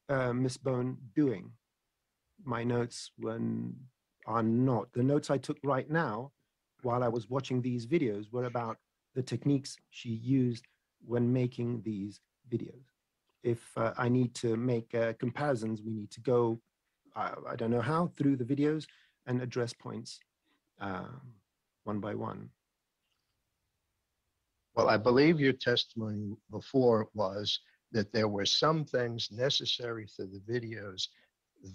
uh, Miss Bone doing. My notes when are not. The notes I took right now, while I was watching these videos, were about the techniques she used when making these videos. If uh, I need to make uh, comparisons, we need to go, uh, I don't know how, through the videos and address points um, one by one. Well, I believe your testimony before was that there were some things necessary for the videos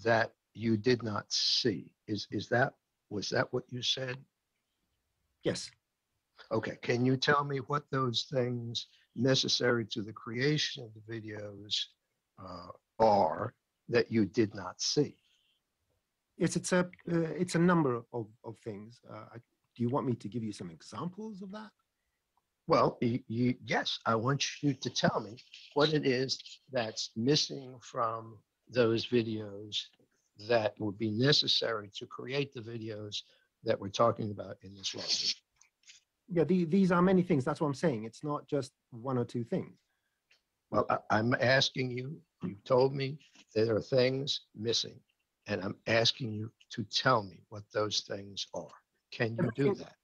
that you did not see. Is, is that, was that what you said? Yes. Okay, can you tell me what those things necessary to the creation of the videos uh, are that you did not see? Yes, it's a uh, it's a number of, of things. Uh, I, do you want me to give you some examples of that? Well, you, you, yes, I want you to tell me what it is that's missing from those videos that would be necessary to create the videos that we're talking about in this lawsuit. Yeah, the, these are many things. That's what I'm saying. It's not just one or two things. Well, I, I'm asking you, you've told me there are things missing, and I'm asking you to tell me what those things are. Can you do that?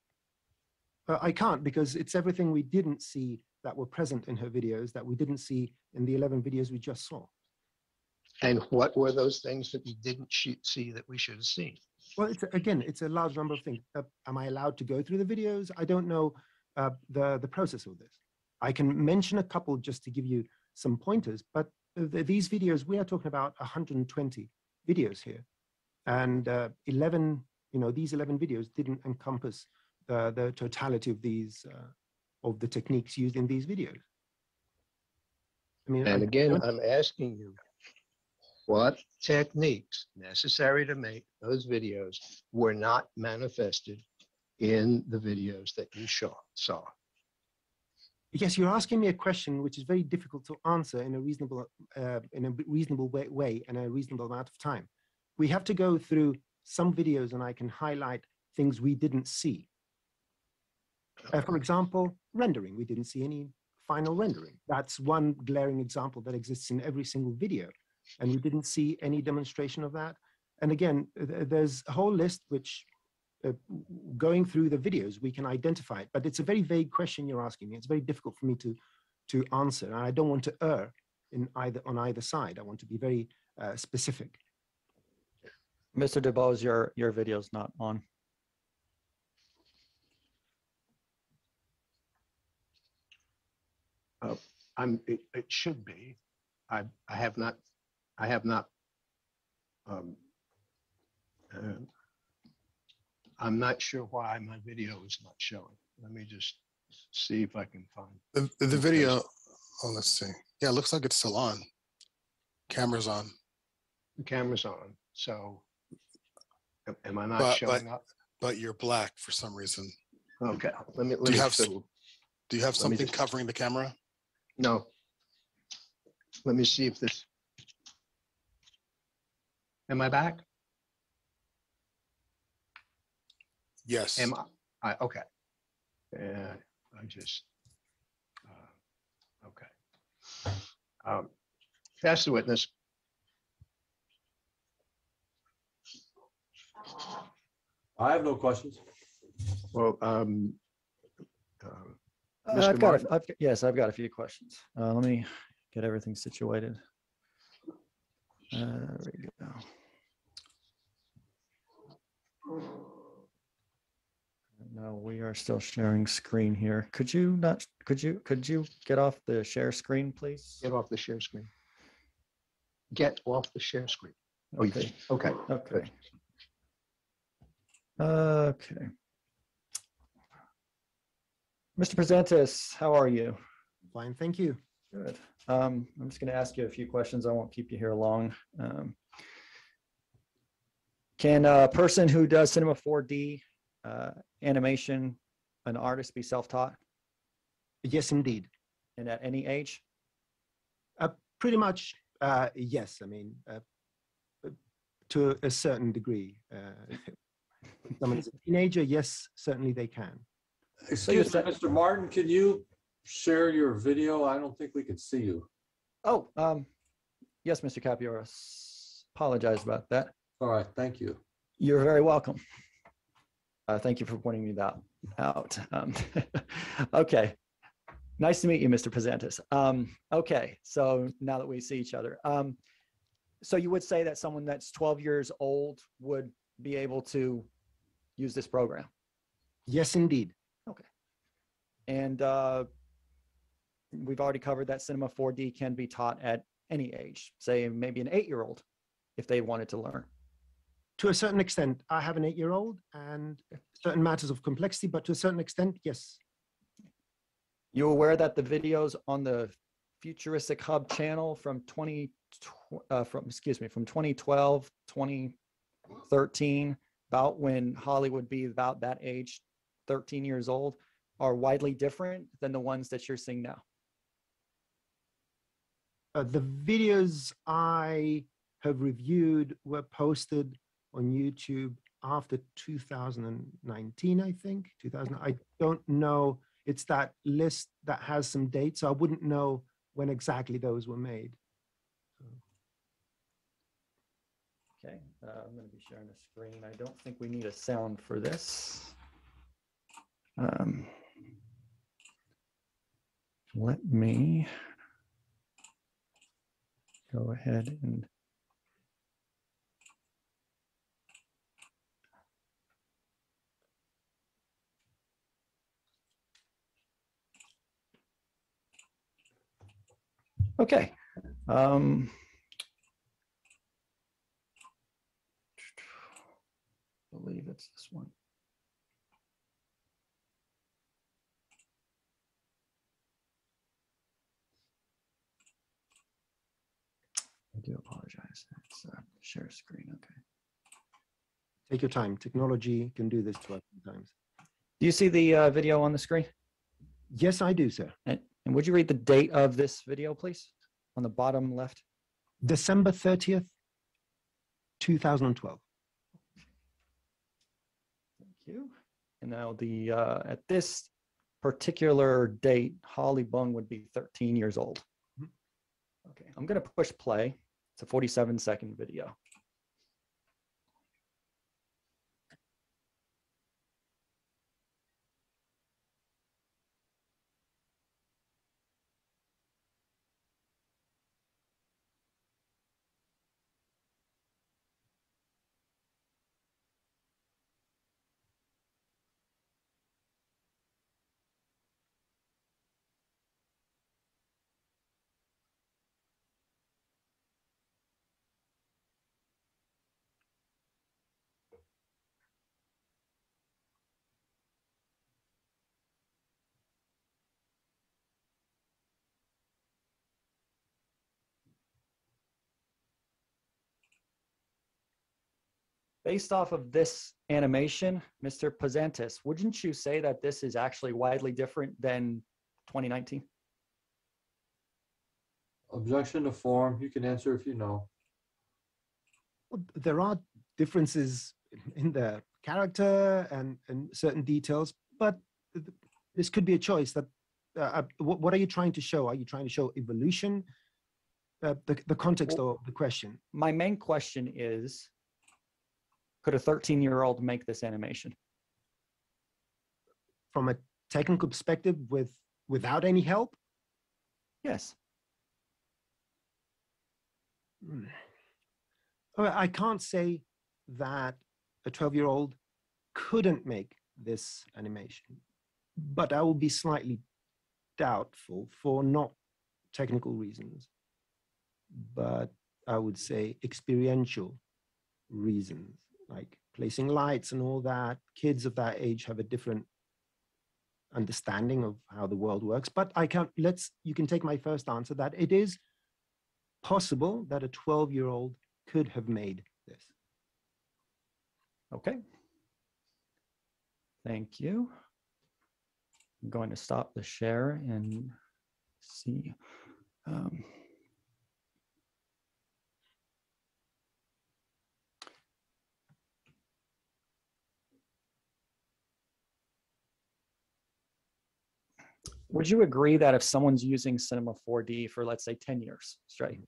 Uh, I can't because it's everything we didn't see that were present in her videos that we didn't see in the 11 videos we just saw. And what were those things that we didn't see that we should have seen? Well, it's again, it's a large number of things. Uh, am I allowed to go through the videos? I don't know uh, the the process of this. I can mention a couple just to give you some pointers, but uh, th- these videos we are talking about 120 videos here. And uh, 11, you know, these 11 videos didn't encompass the, the totality of these, uh, of the techniques used in these videos. I mean, And I again, I'm asking you, what techniques necessary to make those videos were not manifested in the videos that you saw, saw? Yes, you're asking me a question which is very difficult to answer in a reasonable, uh, in a reasonable way, way and a reasonable amount of time. We have to go through some videos and I can highlight things we didn't see. Uh, for example, rendering. We didn't see any final rendering. That's one glaring example that exists in every single video. And we didn't see any demonstration of that. And again, th- there's a whole list which uh, w- w- going through the videos, we can identify it. But it's a very vague question you're asking me. It's very difficult for me to to answer, and I don't want to err in either on either side. I want to be very uh, specific. Mr. DeBose, your, your video's not on. I'm, it, it should be. I, I have not, I have not. um, uh, I'm not sure why my video is not showing. Let me just see if I can find. The, the video, oh, let's see. Yeah, it looks like it's still on. Camera's on. The camera's on, so. am- Am I not but- showing up? but you're black for some reason. Okay, let me, let you me have s- fiddle. Do you have Let me something just- covering the camera? No. Let me see if this. Am I back? Yes. Am I, I, okay. Yeah, I just, uh, okay. Um, Pass the witness. I have no questions. Well, um. uh, Uh, Mr. I've got, Martin? a- I've, yes, I've got a few questions. Uh, let me get everything situated. Uh, There we go. No, we are still sharing screen here. Could you not, could you, could you get off the share screen, please? Get off the share screen. Get off the share screen. Oh, you Okay. Okay. okay. Okay. Mr. Pozantzis, how are you? Fine, thank you. Good. Um, I'm just going to ask you a few questions. I won't keep you here long. Um, Can a person who does Cinema 4D uh, animation, an artist be self-taught Yes, indeed. and at any age? Uh, pretty much, uh, yes. I mean, uh, to a certain degree. Uh, someone is a teenager, yes, certainly they can. Excuse me, Mr. Martin, can you share your video? I don't think we can see you. Oh, um, yes, Mr. Capioris. Apologize about that. All right, thank you. You're very welcome. Uh, thank you for pointing me that out. Um, okay. Nice to meet you, Mr. Pozantzis. Um, okay, so now that we see each other, um, so you would say that someone that's 12 years old would be able to use this program, Yes, indeed. Okay. And uh, we've already covered that Cinema 4D can be taught at any age, say maybe an eight-year-old, if they wanted to learn. To a certain extent, I have an eight-year-old and certain matters of complexity, but to a certain extent, yes. You aware that the videos on the Futuristic Hub channel from 20, uh, from, excuse me, from 2012, 2013, about when Holly would be about that age, 13 years old, are widely different than the ones that you're seeing now? Uh, the videos I have reviewed were posted on YouTube after 2019, I think. 2000. I don't know. It's that list that has some dates, so I wouldn't know when exactly those were made. Okay, uh, I'm going to be sharing a screen. I don't think we need a sound for this. Um, let me go ahead and Okay. Um, I believe it's this one. I do apologize. It's uh, share screen. Okay. Take your time. Technology can do this to us sometimes. Do you see the uh, video on the screen? Yes, I do, sir. And and would you read the date of this video, please? On the bottom left. December 30th, 2012. Thank you. And now the, uh, at this particular date, Holly Bung would be 13 years old. Mhm. Okay, I'm gonna push play. It's a 47 second video. Based off of this animation, Mr. Pozantzis, wouldn't you say that this is actually widely different than 2019? Objection to form. You can answer if you know. Well, There are differences in the character and, and certain details, but this could be a choice that, uh, uh, what, what are you trying to show? Are you trying to show evolution? Uh, the, the context of the question. My main question is, could a 13 year old make this animation? From a technical perspective with, without any help? Yes. Hmm. I can't say that a 12 year old couldn't make this animation, but I will be slightly doubtful for not technical reasons, but I would say experiential reasons, like placing lights and all that. Kids of that age have a different understanding of how the world works. But I can't. let's you can take my first answer that it is possible that a 12 year old could have made this. Okay. Thank you. I'm going to stop the share and see. um, Would you agree that if someone's using Cinema 4D for, let's say, 10 years straight, mm-hmm.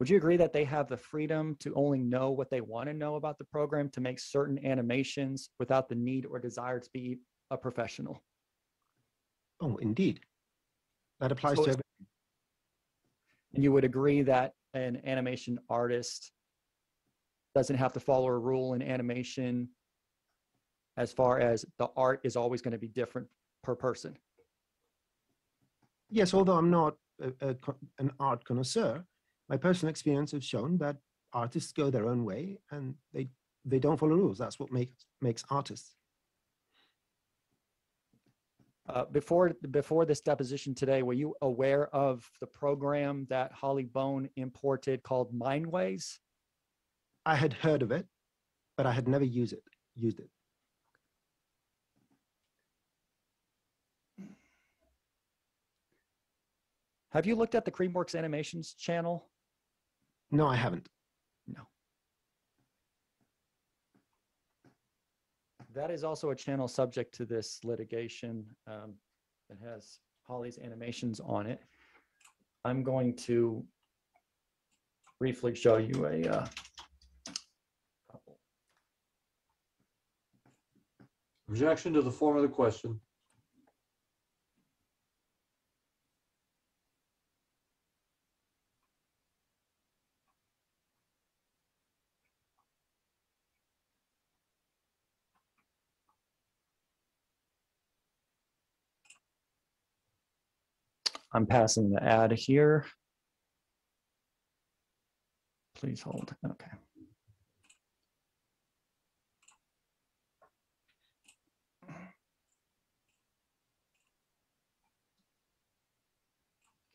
would you agree that they have the freedom to only know what they want to know about the program to make certain animations without the need or desire to be a professional? Oh, indeed. That applies So to it's- every, And you would agree that an animation artist doesn't have to follow a rule in animation as far as the art is always going to be different per person? Yes, although I'm not a, a, an art connoisseur, my personal experience has shown that artists go their own way and they, they don't follow rules. That's what makes, makes artists. Uh, before before this deposition today, were you aware of the program that Holly Bone imported called Mindways? I had heard of it, but I had never used it, used it. Have you looked at the Creamworks Animations channel? No, I haven't. No. That is also a channel subject to this litigation um, that has Holly's animations on it. I'm going to briefly show you a uh, couple. Objection to the form of the question. I'm passing the ad here. Please hold. Okay.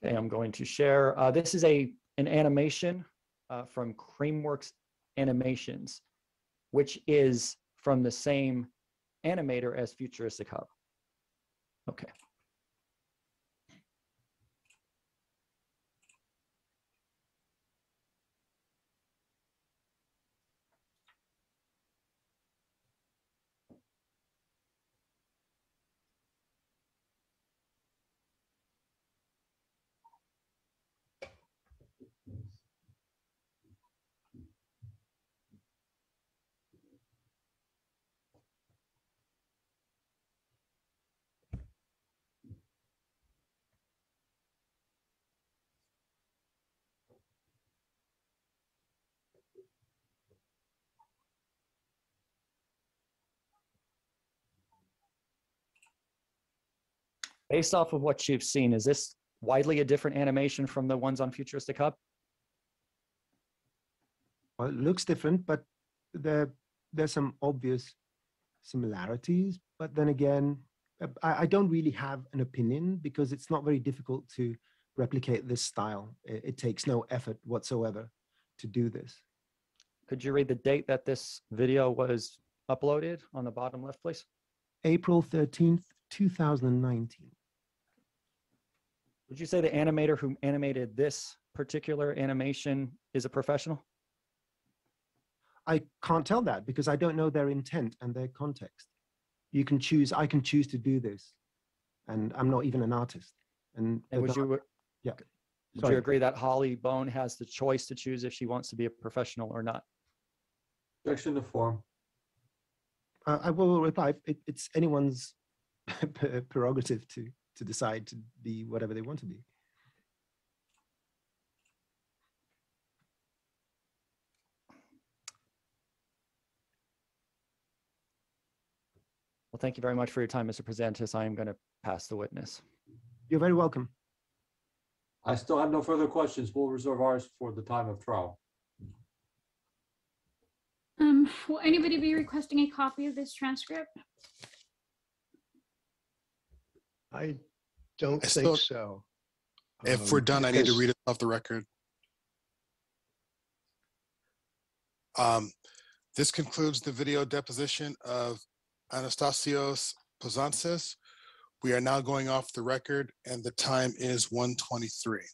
Okay, I'm going to share. Uh, this is a an animation uh, from Creamworks Animations, which is from the same animator as Futuristic Hub. Okay. Based off of what you've seen, is this widely a different animation from the ones on Futuristic Hub? Well, it looks different, but there there's some obvious similarities. But then again, I, I don't really have an opinion because it's not very difficult to replicate this style. It, it takes no effort whatsoever to do this. Could you read the date that this video was uploaded on the bottom left, please? April 13th, 2019. Would you say the animator who animated this particular animation is a professional? I can't tell that because I don't know their intent and their context. You can choose, I can choose to do this. And I'm not even an artist. And, And would you, yeah. would Sorry. you agree that Holly Bone has the choice to choose if she wants to be a professional or not? Objection to form. Uh, I will reply. It, it's anyone's prerogative to to decide to be whatever they want to be. Well, thank you very much for your time, Mr. Pozantzis. I am going to pass the witness. You're very welcome. I still have no further questions. We'll reserve ours for the time of trial. Um, will anybody be requesting a copy of this transcript? I don't I think still- so. If Um, we're done, I need to read it off the record. Um, This concludes the video deposition of Anastasios Pozantzis. We are now going off the record and the time is 1:23.